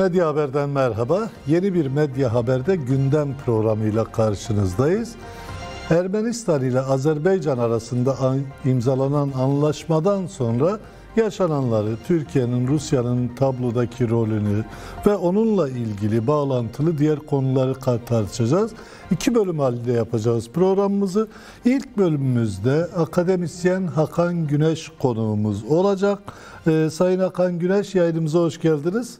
Medya Haber'den merhaba. Yeni bir Medya Haber'de gündem programıyla karşınızdayız. Ermenistan ile Azerbaycan arasında imzalanan anlaşmadan sonra yaşananları, Türkiye'nin, Rusya'nın tablodaki rolünü ve onunla ilgili bağlantılı diğer konuları tartışacağız. İki bölüm halinde yapacağız programımızı. İlk bölümümüzde akademisyen Hakan Güneş konuğumuz olacak. Ee, Sayın Hakan Güneş yayınımıza hoş geldiniz.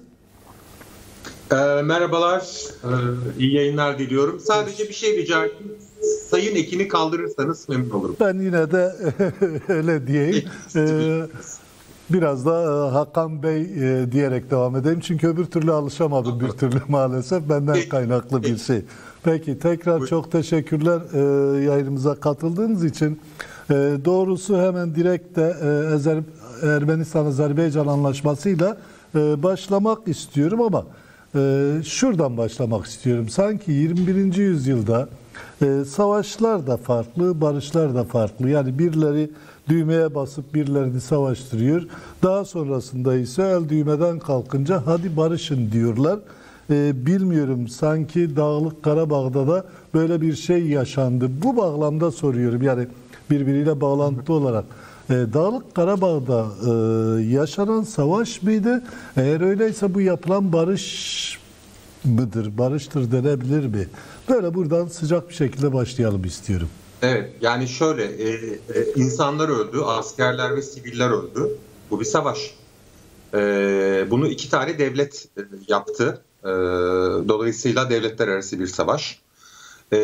E, merhabalar, e, iyi yayınlar diliyorum. Sadece bir şey rica ettim. Sayın Ekin'i kaldırırsanız memnun olurum. Ben yine de öyle diyeyim. Ee, biraz da e, Hakan Bey e, diyerek devam edeyim. Çünkü öbür türlü alışamadım bir türlü maalesef. Benden kaynaklı bir şey. Peki tekrar çok teşekkürler e, yayınımıza katıldığınız için. E, doğrusu hemen direkt de e, Ermenistan-Azerbaycan anlaşmasıyla e, başlamak istiyorum ama şuradan başlamak istiyorum. Sanki 21. yüzyılda e, savaşlar da farklı, barışlar da farklı. Yani birileri düğmeye basıp birilerini savaştırıyor. Daha sonrasında ise el düğmeden kalkınca hadi barışın diyorlar. Ee, bilmiyorum sanki Dağlık Karabağ'da da böyle bir şey yaşandı. Bu bağlamda soruyorum yani birbiriyle bağlantılı olarak. Ee, Dağlık Karabağ'da e, yaşanan savaş mıydı? Eğer öyleyse bu yapılan barış mıdır, barıştır denebilir mi? Böyle buradan sıcak bir şekilde başlayalım istiyorum. Evet yani şöyle e, e, insanlar öldü, askerler ve siviller öldü. Bu bir savaş. E, bunu iki tane devlet e, yaptı. E, dolayısıyla devletler arası bir savaş. E,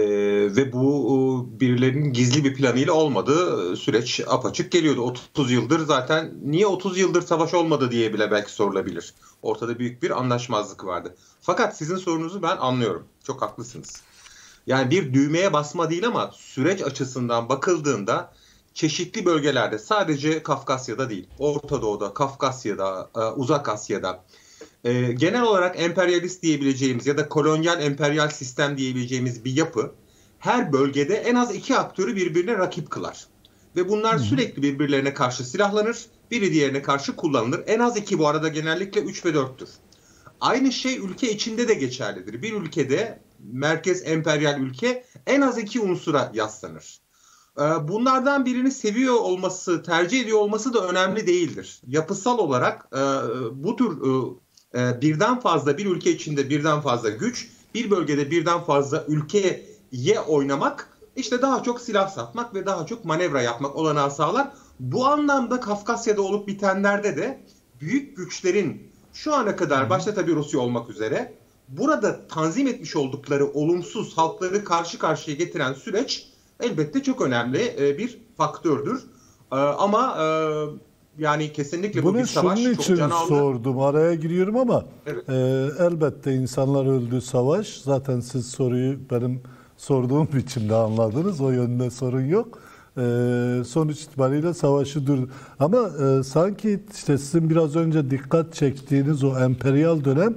ve bu birilerinin gizli bir planıyla olmadığı süreç apaçık geliyordu. 30 yıldır zaten niye 30 yıldır savaş olmadı diye bile belki sorulabilir. Ortada büyük bir anlaşmazlık vardı. Fakat sizin sorunuzu ben anlıyorum. Çok haklısınız. Yani bir düğmeye basma değil ama süreç açısından bakıldığında çeşitli bölgelerde sadece Kafkasya'da değil, Orta Doğu'da, Kafkasya'da, e, Uzak Asya'da e, genel olarak emperyalist diyebileceğimiz ya da kolonyal emperyal sistem diyebileceğimiz bir yapı her bölgede en az iki aktörü birbirine rakip kılar. Ve bunlar sürekli birbirlerine karşı silahlanır, biri diğerine karşı kullanılır. En az iki bu arada genellikle üç ve dörttür. Aynı şey ülke içinde de geçerlidir. Bir ülkede merkez emperyal ülke en az iki unsura yaslanır. Ee, bunlardan birini seviyor olması, tercih ediyor olması da önemli değildir. Yapısal olarak e, bu tür e, e, birden fazla bir ülke içinde birden fazla güç, bir bölgede birden fazla ülkeye oynamak işte daha çok silah satmak ve daha çok manevra yapmak olanağı sağlar. Bu anlamda Kafkasya'da olup bitenlerde de büyük güçlerin şu ana kadar başta tabii Rusya olmak üzere burada tanzim etmiş oldukları olumsuz halkları karşı karşıya getiren süreç elbette çok önemli e, bir faktördür. E, ama e, yani kesinlikle Bunu bu bir savaş şunun için çok sordum. Araya giriyorum ama evet. e, elbette insanlar öldü savaş. Zaten siz soruyu benim sorduğum biçimde anladınız. O yönde sorun yok. E, sonuç itibariyle savaşı dur. Ama e, sanki işte sizin biraz önce dikkat çektiğiniz o emperyal dönem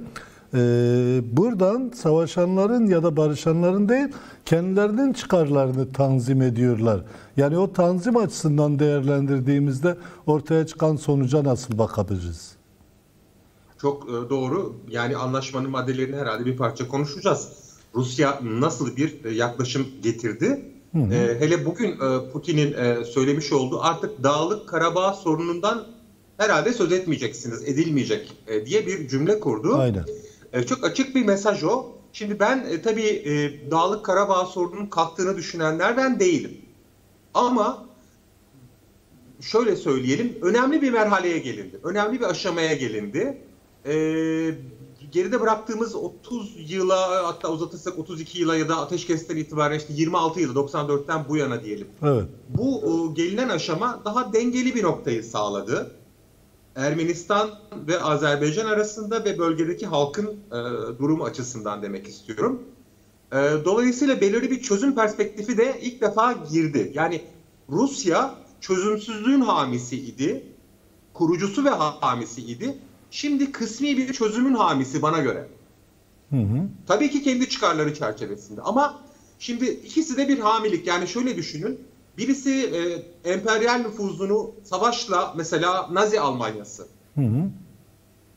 ee, buradan savaşanların ya da barışanların değil, kendilerinin çıkarlarını tanzim ediyorlar. Yani o tanzim açısından değerlendirdiğimizde ortaya çıkan sonuca nasıl bakabiliriz? Çok e, doğru. Yani anlaşmanın maddelerini herhalde bir parça konuşacağız. Rusya nasıl bir e, yaklaşım getirdi? Hı hı. E, hele bugün Putin'in söylemiş olduğu artık Dağlık Karabağ sorunundan herhalde söz etmeyeceksiniz, edilmeyecek diye bir cümle kurdu. Aynen. E, çok açık bir mesaj o. Şimdi ben e, tabii e, Dağlık Karabağ sorununun kalktığını düşünenlerden değilim. Ama şöyle söyleyelim, önemli bir merhaleye gelindi. Önemli bir aşamaya gelindi. E, geride bıraktığımız 30 yıla hatta uzatırsak 32 yıla ya da ateşkesten itibaren işte 26 yıl 94'ten bu yana diyelim. Evet. Bu o, gelinen aşama daha dengeli bir noktayı sağladı. Ermenistan ve Azerbaycan arasında ve bölgedeki halkın e, durumu açısından demek istiyorum. E, dolayısıyla belirli bir çözüm perspektifi de ilk defa girdi. Yani Rusya çözümsüzlüğün hamisi idi, kurucusu ve hamisi idi. Şimdi kısmi bir çözümün hamisi bana göre. Hı hı. Tabii ki kendi çıkarları çerçevesinde ama şimdi ikisi de bir hamilik. Yani şöyle düşünün. Birisi e, emperyal nüfuzunu savaşla mesela Nazi Almanyası. Hı hı.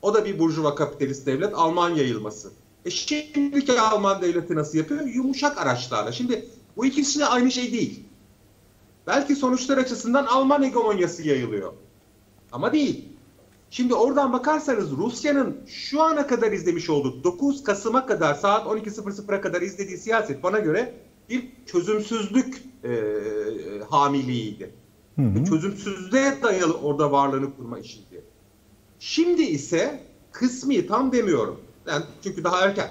O da bir burjuva kapitalist devlet. Alman yayılması. E şimdiki Alman devleti nasıl yapıyor? Yumuşak araçlarla. Şimdi bu ikisi de aynı şey değil. Belki sonuçlar açısından Alman hegemonyası yayılıyor. Ama değil. Şimdi oradan bakarsanız Rusya'nın şu ana kadar izlemiş olduğu 9 Kasım'a kadar saat 12.00'a kadar izlediği siyaset bana göre bir çözümsüzlük e, hamiliğiydi. Hı hı. Çözümsüzlüğe dayalı orada varlığını kurma işiydi. Şimdi ise kısmi tam demiyorum. Yani çünkü daha erken.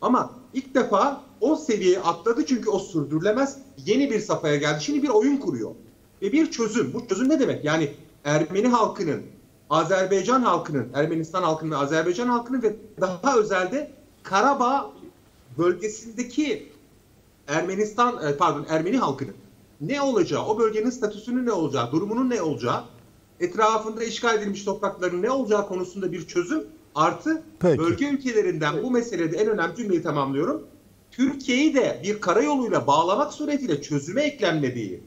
Ama ilk defa o seviyeye atladı çünkü o sürdürülemez yeni bir safhaya geldi. Şimdi bir oyun kuruyor. Ve bir çözüm. Bu çözüm ne demek? Yani Ermeni halkının, Azerbaycan halkının, Ermenistan halkının Azerbaycan halkının ve daha özelde Karabağ bölgesindeki Ermenistan e, pardon Ermeni halkının ne olacağı, o bölgenin statüsünün ne olacağı, durumunun ne olacağı, etrafında işgal edilmiş toprakların ne olacağı konusunda bir çözüm artı Peki. bölge ülkelerinden bu meselede en önemli cümleyi tamamlıyorum. Türkiye'yi de bir karayoluyla bağlamak suretiyle çözüme eklenmediği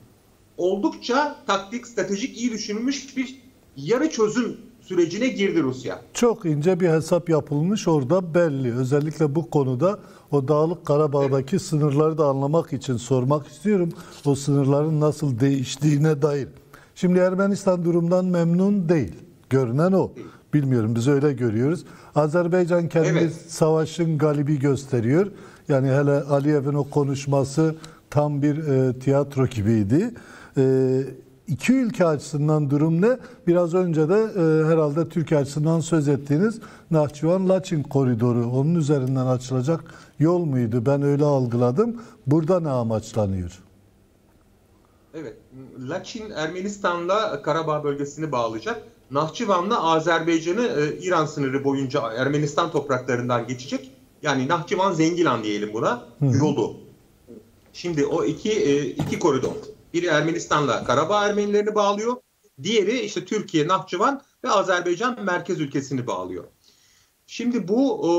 oldukça taktik, stratejik iyi düşünülmüş bir yarı çözüm sürecine girdi Rusya. Çok ince bir hesap yapılmış orada belli. Özellikle bu konuda o Dağlık Karabağ'daki evet. sınırları da anlamak için sormak istiyorum. O sınırların nasıl değiştiğine dair. Şimdi Ermenistan durumdan memnun değil. Görünen o. Bilmiyorum biz öyle görüyoruz. Azerbaycan kendi evet. savaşın galibi gösteriyor. Yani hele Aliyev'in o konuşması tam bir e, tiyatro gibiydi. E, iki ülke açısından durum ne? Biraz önce de e, herhalde Türkiye açısından söz ettiğiniz Nahçıvan-Laçin koridoru onun üzerinden açılacak yol muydu? Ben öyle algıladım. Burada ne amaçlanıyor? Evet, Laçin Ermenistan'la Karabağ bölgesini bağlayacak. Nahçıvan'la Azerbaycan'ı e, İran sınırı boyunca Ermenistan topraklarından geçecek. Yani Nahçıvan Zengilan diyelim buna. Hı. Yolu. Şimdi o iki e, iki koridor. Biri Ermenistan'la Karabağ Ermenilerini bağlıyor. Diğeri işte Türkiye, Nahçıvan ve Azerbaycan merkez ülkesini bağlıyor. Şimdi bu o,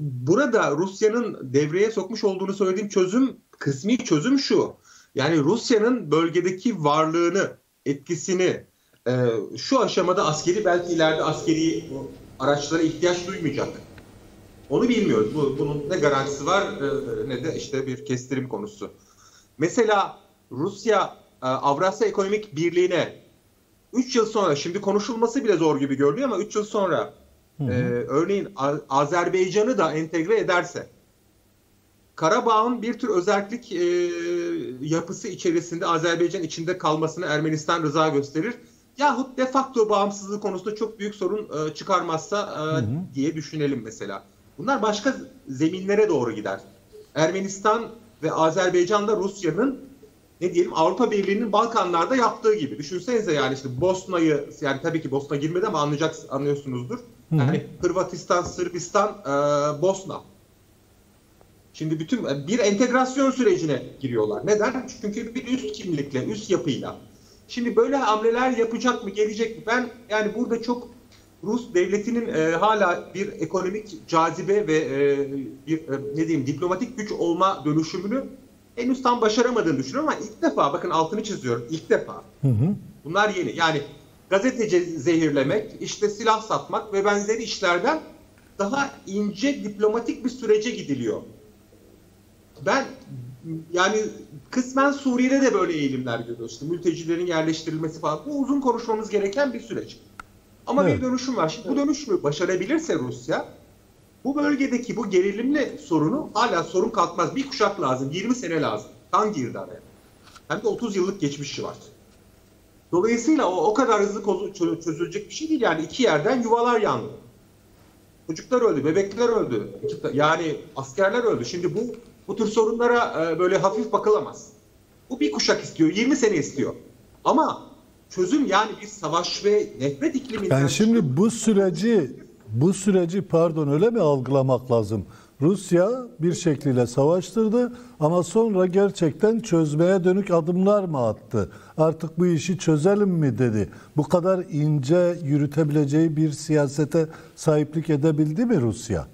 burada Rusya'nın devreye sokmuş olduğunu söylediğim çözüm kısmi çözüm şu. Yani Rusya'nın bölgedeki varlığını, etkisini e, şu aşamada askeri belki ileride askeri araçlara ihtiyaç duymayacak. Onu bilmiyoruz. Bu, bunun ne garantisi var e, ne de işte bir kestirim konusu. Mesela Rusya e, Avrasya Ekonomik Birliği'ne 3 yıl sonra şimdi konuşulması bile zor gibi görünüyor ama 3 yıl sonra hı hı. E, örneğin Azerbaycan'ı da entegre ederse Karabağ'ın bir tür özellik e, yapısı içerisinde Azerbaycan içinde kalmasını Ermenistan rıza gösterir. Yahut de facto bağımsızlık konusunda çok büyük sorun e, çıkarmazsa e, hı hı. diye düşünelim mesela. Bunlar başka zeminlere doğru gider. Ermenistan ve Azerbaycan'da Rusya'nın ne diyelim Avrupa Birliği'nin Balkanlarda yaptığı gibi. Düşünsenize yani işte Bosna'yı yani tabii ki Bosna girmedi ama anlayacak anlıyorsunuzdur. Yani Hırvatistan, Sırbistan, e, Bosna. Şimdi bütün e, bir entegrasyon sürecine giriyorlar. Neden? Çünkü bir üst kimlikle, üst yapıyla. Şimdi böyle hamleler yapacak mı, gelecek mi? Ben yani burada çok Rus devletinin e, hala bir ekonomik cazibe ve e, bir e, ne diyeyim diplomatik güç olma dönüşümünü henüz tam başaramadığını düşünüyorum ama ilk defa bakın altını çiziyorum ilk defa. Hı hı. Bunlar yeni. Yani gazeteci zehirlemek, işte silah satmak ve benzeri işlerden daha ince diplomatik bir sürece gidiliyor. Ben yani kısmen Suriye'de de böyle eğilimler görüyoruz. İşte mültecilerin yerleştirilmesi falan. Bu uzun konuşmamız gereken bir süreç. Ama evet. bir dönüşüm var. Şimdi bu dönüşümü başarabilirse Rusya bu bölgedeki bu gerilimli sorunu hala sorun kalkmaz. Bir kuşak lazım. 20 sene lazım. Kan girdi araya. Hem de 30 yıllık geçmişi var. Dolayısıyla o, o kadar hızlı çözülecek bir şey değil. Yani iki yerden yuvalar yandı. Çocuklar öldü, bebekler öldü. Yani askerler öldü. Şimdi bu bu tür sorunlara e, böyle hafif bakılamaz. Bu bir kuşak istiyor, 20 sene istiyor. Ama çözüm yani bir savaş ve nefret ikliminden... Yani şimdi bu süreci bu süreci pardon öyle mi algılamak lazım? Rusya bir şekliyle savaştırdı ama sonra gerçekten çözmeye dönük adımlar mı attı? Artık bu işi çözelim mi dedi. Bu kadar ince yürütebileceği bir siyasete sahiplik edebildi mi Rusya?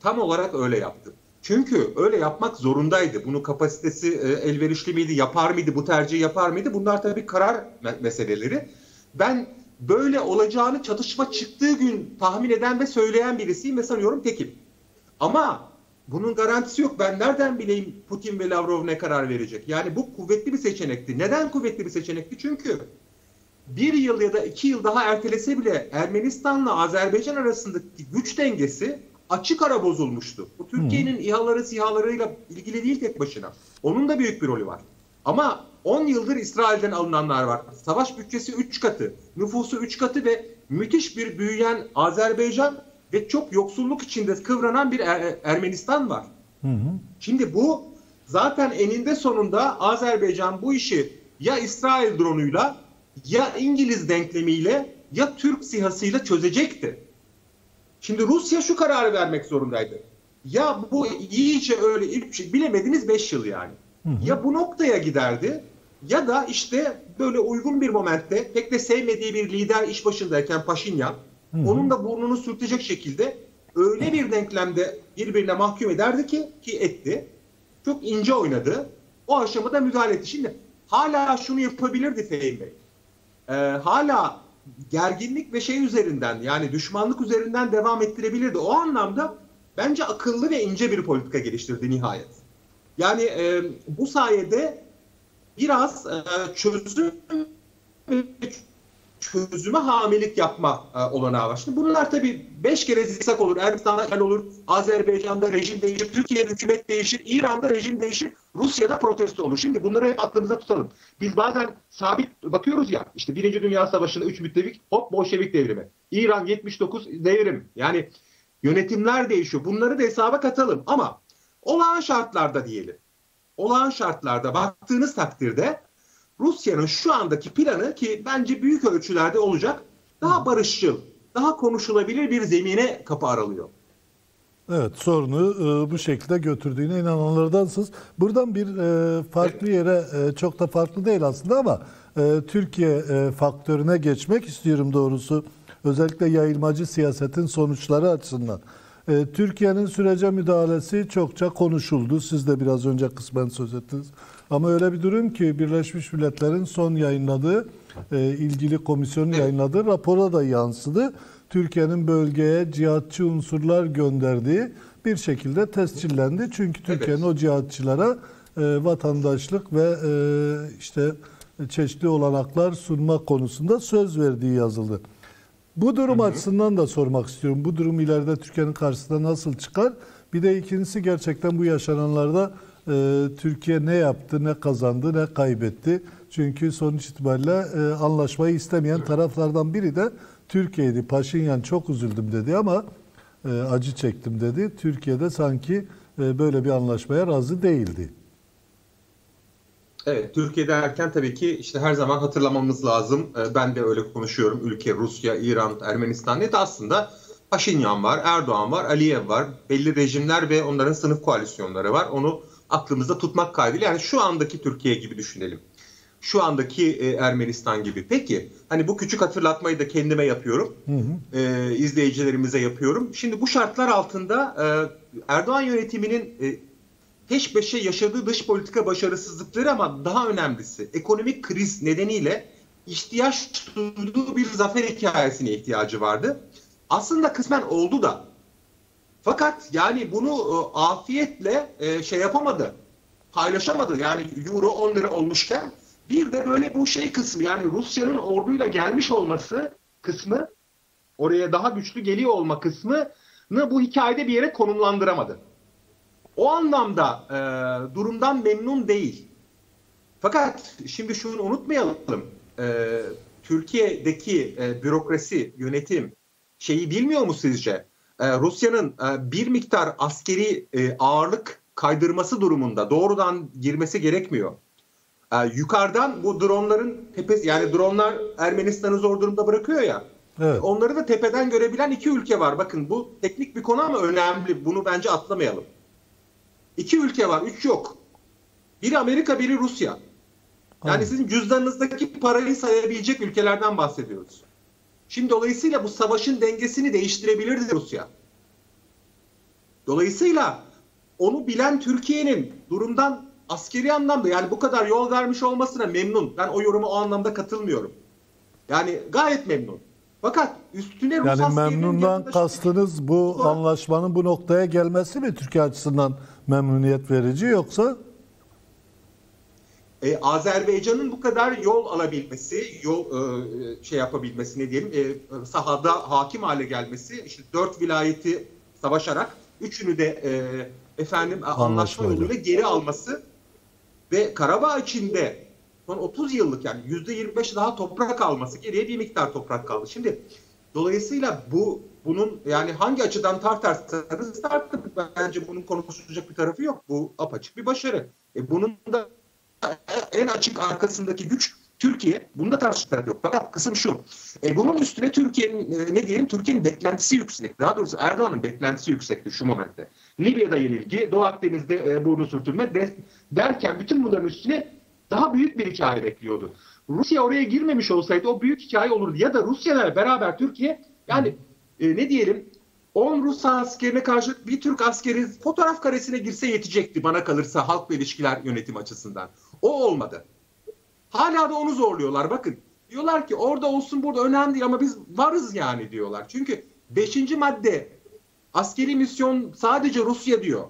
Tam olarak öyle yaptı. Çünkü öyle yapmak zorundaydı. Bunun kapasitesi e, elverişli miydi, yapar mıydı, bu tercihi yapar mıydı? Bunlar tabii karar meseleleri. Ben böyle olacağını çatışma çıktığı gün tahmin eden ve söyleyen birisiyim ve sanıyorum tekim. Ama bunun garantisi yok. Ben nereden bileyim Putin ve Lavrov ne karar verecek? Yani bu kuvvetli bir seçenekti. Neden kuvvetli bir seçenekti? Çünkü bir yıl ya da iki yıl daha ertelese bile Ermenistan'la Azerbaycan arasındaki güç dengesi açık ara bozulmuştu. Bu Türkiye'nin hmm. İHA'ları SİHA'larıyla ilgili değil tek başına. Onun da büyük bir rolü var. Ama 10 yıldır İsrail'den alınanlar var. Savaş bütçesi 3 katı, nüfusu 3 katı ve müthiş bir büyüyen Azerbaycan ve çok yoksulluk içinde kıvranan bir er Ermenistan var. Hı hı. Şimdi bu zaten eninde sonunda Azerbaycan bu işi ya İsrail dronuyla ya İngiliz denklemiyle ya Türk sihasıyla çözecekti. Şimdi Rusya şu kararı vermek zorundaydı. Ya bu iyice öyle şey, bilemediniz 5 yıl yani. Hı hı. Ya bu noktaya giderdi ya da işte böyle uygun bir momentte pek de sevmediği bir lider iş başındayken Paşinyan hı hı. onun da burnunu sürtecek şekilde öyle bir denklemde birbirine mahkum ederdi ki ki etti. Çok ince oynadı. O aşamada müdahale etti. Şimdi hala şunu yapabilirdi Fehim Bey. Ee, hala gerginlik ve şey üzerinden yani düşmanlık üzerinden devam ettirebilirdi. O anlamda bence akıllı ve ince bir politika geliştirdi nihayet. Yani e, bu sayede biraz e, çözüm çözüme hamilik yapma e, olanağı var. Şimdi bunlar tabii beş kere zikzak olur. Ermenistan'da olur, Azerbaycan'da rejim değişir, Türkiye'de hükümet değişir, İran'da rejim değişir, Rusya'da protesto olur. Şimdi bunları hep aklımıza tutalım. Biz bazen sabit bakıyoruz ya, işte Birinci Dünya Savaşı'nda üç müttefik, hop Bolşevik devrimi. İran 79 devrim. Yani yönetimler değişiyor. Bunları da hesaba katalım. Ama olağan şartlarda diyelim. Olağan şartlarda baktığınız takdirde Rusya'nın şu andaki planı ki bence büyük ölçülerde olacak daha barışçıl, daha konuşulabilir bir zemine kapı aralıyor. Evet sorunu e, bu şekilde götürdüğüne inananlardansınız. Buradan bir e, farklı yere e, çok da farklı değil aslında ama e, Türkiye e, faktörüne geçmek istiyorum doğrusu. Özellikle yayılmacı siyasetin sonuçları açısından. E, Türkiye'nin sürece müdahalesi çokça konuşuldu. Siz de biraz önce kısmen söz ettiniz. Ama öyle bir durum ki Birleşmiş Milletler'in son yayınladığı, e, ilgili komisyonun yayınladığı rapora da yansıdı. Türkiye'nin bölgeye cihatçı unsurlar gönderdiği bir şekilde tescillendi. Çünkü Türkiye'nin evet. o cihatçılara e, vatandaşlık ve e, işte çeşitli olanaklar sunma konusunda söz verdiği yazıldı. Bu durum hı hı. açısından da sormak istiyorum. Bu durum ileride Türkiye'nin karşısında nasıl çıkar? Bir de ikincisi gerçekten bu yaşananlarda e, Türkiye ne yaptı, ne kazandı, ne kaybetti. Çünkü sonuç itibariyle e, anlaşmayı istemeyen taraflardan biri de Türkiye'ydi. Paşinyan çok üzüldüm dedi ama e, acı çektim dedi. Türkiye'de sanki e, böyle bir anlaşmaya razı değildi. Evet, Türkiye derken tabii ki işte her zaman hatırlamamız lazım. E, ben de öyle konuşuyorum. Ülke Rusya, İran, Ermenistan ne de aslında Paşinyan var, Erdoğan var, Aliyev var. Belli rejimler ve onların sınıf koalisyonları var. Onu aklımızda tutmak kaydıyla yani şu andaki Türkiye gibi düşünelim. Şu andaki e, Ermenistan gibi. Peki hani bu küçük hatırlatmayı da kendime yapıyorum. Hı hı. E, izleyicilerimize yapıyorum. Şimdi bu şartlar altında e, Erdoğan yönetiminin e, peş peşe yaşadığı dış politika başarısızlıkları ama daha önemlisi ekonomik kriz nedeniyle ihtiyaç duyduğu bir zafer hikayesine ihtiyacı vardı. Aslında kısmen oldu da fakat yani bunu e, afiyetle e, şey yapamadı. Paylaşamadı. Yani euro 10 lira olmuşken bir de böyle bu şey kısmı yani Rusya'nın orduyla gelmiş olması kısmı oraya daha güçlü geliyor olma kısmını bu hikayede bir yere konumlandıramadı. O anlamda e, durumdan memnun değil. Fakat şimdi şunu unutmayalım. E, Türkiye'deki e, bürokrasi, yönetim şeyi bilmiyor mu sizce? e, Rusya'nın e, bir miktar askeri e, ağırlık kaydırması durumunda doğrudan girmesi gerekmiyor. E, yukarıdan bu dronların tepesi yani dronlar Ermenistan'ı zor durumda bırakıyor ya. Evet. Onları da tepeden görebilen iki ülke var. Bakın bu teknik bir konu ama önemli. Bunu bence atlamayalım. İki ülke var, üç yok. Biri Amerika, biri Rusya. Yani Aynen. sizin cüzdanınızdaki parayı sayabilecek ülkelerden bahsediyoruz. Şimdi dolayısıyla bu savaşın dengesini değiştirebilirdi Rusya. Dolayısıyla onu bilen Türkiye'nin durumdan askeri anlamda yani bu kadar yol vermiş olmasına memnun. Ben o yoruma o anlamda katılmıyorum. Yani gayet memnun. Fakat üstüne Rus Yani memnundan kastınız bu Sonra- anlaşmanın bu noktaya gelmesi mi Türkiye açısından memnuniyet verici yoksa e, Azerbaycan'ın bu kadar yol alabilmesi, yol e, şey yapabilmesi ne diyelim, e, sahada hakim hale gelmesi, işte dört vilayeti savaşarak üçünü de e, efendim anlaşma yoluyla geri alması ve Karabağ içinde son 30 yıllık yani yüzde 25 daha toprak alması geriye bir miktar toprak kaldı. Şimdi dolayısıyla bu bunun yani hangi açıdan tartarsanız tartın bence bunun konuşulacak bir tarafı yok. Bu apaçık bir başarı. E, bunun da en açık arkasındaki güç Türkiye. Bunda tartışmalar yok. Fakat kısım şu. E, bunun üstüne Türkiye'nin e, ne diyelim Türkiye'nin beklentisi yüksek. Daha doğrusu Erdoğan'ın beklentisi yüksekti şu momentte. Libya'da yenilgi, Doğu Akdeniz'de e, burnu sürtünme de, derken bütün bunların üstüne daha büyük bir hikaye bekliyordu. Rusya oraya girmemiş olsaydı o büyük hikaye olurdu. Ya da Rusya'yla beraber Türkiye yani e, ne diyelim 10 Rus askerine karşı bir Türk askeri fotoğraf karesine girse yetecekti bana kalırsa halk ve ilişkiler yönetim açısından. O olmadı. Hala da onu zorluyorlar bakın. Diyorlar ki orada olsun burada önemli değil ama biz varız yani diyorlar. Çünkü 5. madde askeri misyon sadece Rusya diyor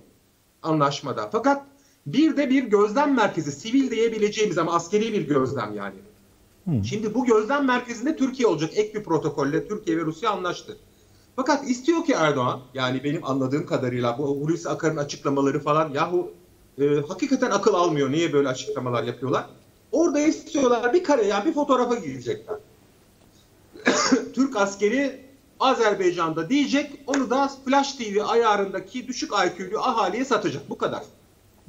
anlaşmada. Fakat bir de bir gözlem merkezi sivil diyebileceğimiz ama askeri bir gözlem yani. Şimdi bu gözlem merkezinde Türkiye olacak. Ek bir protokolle Türkiye ve Rusya anlaştı. Fakat istiyor ki Erdoğan yani benim anladığım kadarıyla bu Hulusi Akar'ın açıklamaları falan yahu e, hakikaten akıl almıyor. Niye böyle açıklamalar yapıyorlar? Orada istiyorlar bir kare yani bir fotoğrafa girecekler. Türk askeri Azerbaycan'da diyecek onu da Flash TV ayarındaki düşük IQ'lu ahaliye satacak. Bu kadar.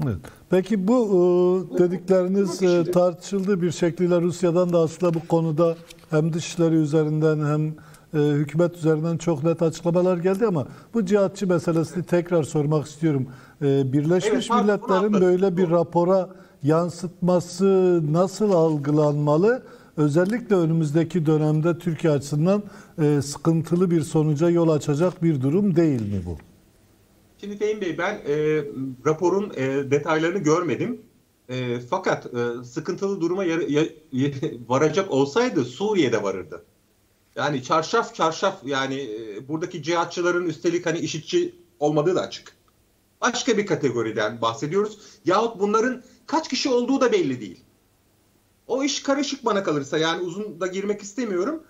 Evet. Peki bu e, dedikleriniz e, tartışıldı bir şekilde Rusya'dan da aslında bu konuda hem dışişleri üzerinden hem e, hükümet üzerinden çok net açıklamalar geldi ama bu cihatçı meselesini tekrar sormak istiyorum. E, Birleşmiş Evet, Milletler'in böyle bir rapora yansıtması nasıl algılanmalı? Özellikle önümüzdeki dönemde Türkiye açısından e, sıkıntılı bir sonuca yol açacak bir durum değil mi bu? Şimdi Fehim Bey ben e, raporun e, detaylarını görmedim. E, fakat e, sıkıntılı duruma yar- ya- ya- varacak olsaydı Suriye'de varırdı. Yani çarşaf çarşaf yani e, buradaki cihatçıların üstelik hani işitçi olmadığı da açık. Başka bir kategoriden bahsediyoruz. Yahut bunların kaç kişi olduğu da belli değil. O iş karışık bana kalırsa yani uzun da girmek istemiyorum.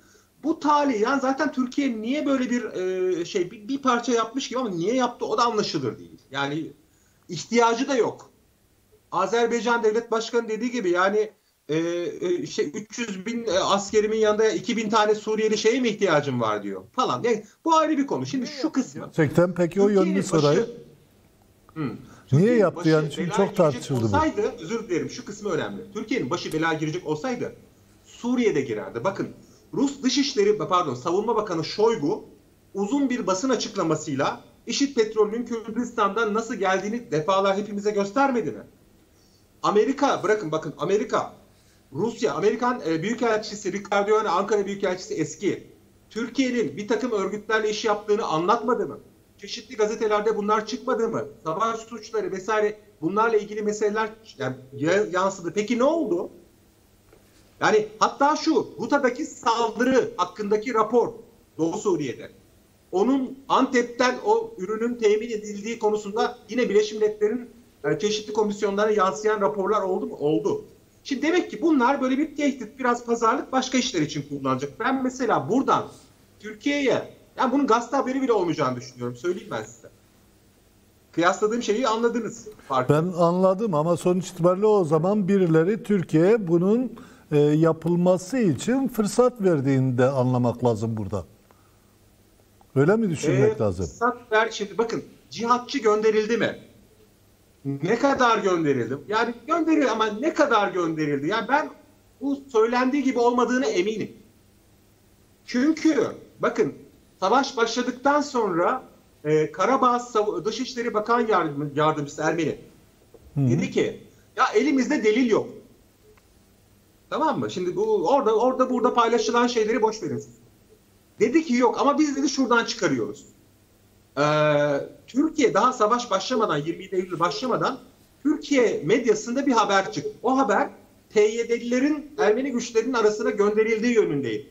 Bu talih yani zaten Türkiye niye böyle bir e, şey bir, bir parça yapmış gibi ama niye yaptı o da anlaşılır değil. Yani ihtiyacı da yok. Azerbaycan Devlet Başkanı dediği gibi yani e, e, şey 300 bin e, askerimin yanında 2000 tane Suriyeli şeye mi ihtiyacım var diyor falan. Yani bu ayrı bir konu. Şimdi şu kısmı. Gerçekten peki o başı- sorayım. Niye yaptı başı yani? Çünkü çok tartışıldı bu. olsaydı, özür dilerim şu kısmı önemli. Türkiye'nin başı belaya girecek olsaydı Suriye'de girerdi. Bakın Rus Dışişleri pardon Savunma Bakanı Şoygu uzun bir basın açıklamasıyla IŞİD petrolünün Kürdistan'dan nasıl geldiğini defalar hepimize göstermedi mi? Amerika bırakın bakın Amerika Rusya, Amerikan e, Büyükelçisi Ricardo Yane, Ankara Büyükelçisi eski. Türkiye'nin bir takım örgütlerle iş yaptığını anlatmadı mı? Çeşitli gazetelerde bunlar çıkmadı mı? Savaş suçları vesaire bunlarla ilgili meseleler yani ya- yansıdı. Peki ne oldu? Yani hatta şu Guta'daki saldırı hakkındaki rapor Doğu Suriye'de. Onun Antep'ten o ürünün temin edildiği konusunda yine Birleşmiş Milletler'in e, çeşitli komisyonlara yansıyan raporlar oldu mu? Oldu. Şimdi demek ki bunlar böyle bir tehdit, biraz pazarlık başka işler için kullanacak. Ben mesela buradan Türkiye'ye, yani bunun gazete haberi bile olmayacağını düşünüyorum. Söyleyeyim ben size. Kıyasladığım şeyi anladınız. Farkı. Ben anladım ama sonuç itibariyle o zaman birileri Türkiye'ye bunun e, yapılması için fırsat verdiğini de anlamak lazım burada. Öyle mi düşünmek Ee, lazım? fırsat ver, şimdi bakın cihatçı gönderildi mi? Ne kadar gönderildi? Yani gönderildi ama ne kadar gönderildi? Yani ben bu söylendiği gibi olmadığını eminim. Çünkü bakın savaş başladıktan sonra e, Karabağ Sav- Dışişleri Bakan Yardım- Yardımcısı Ermeni dedi ki ya elimizde delil yok. Tamam mı? Şimdi bu orada orada burada paylaşılan şeyleri boş verin. Dedi ki yok ama biz dedi şuradan çıkarıyoruz. Ee, Türkiye daha savaş başlamadan 27 Eylül başlamadan Türkiye medyasında bir haber çıktı. O haber PYD'lilerin Ermeni güçlerinin arasına gönderildiği yönündeydi.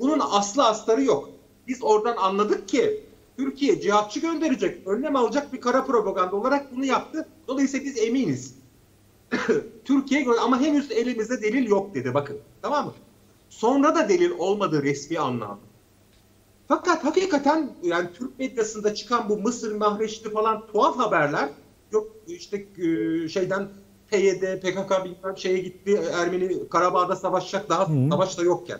Bunun aslı astarı yok. Biz oradan anladık ki Türkiye cihatçı gönderecek, önlem alacak bir kara propaganda olarak bunu yaptı. Dolayısıyla biz eminiz. Türkiye ama henüz elimizde delil yok dedi bakın. Tamam mı? Sonra da delil olmadı resmi anlamda. Fakat hakikaten yani Türk medyasında çıkan bu Mısır mahreçli falan tuhaf haberler yok işte e, şeyden PYD, PKK bilmem şeye gitti Ermeni Karabağ'da savaşacak daha Hı. savaş da yokken.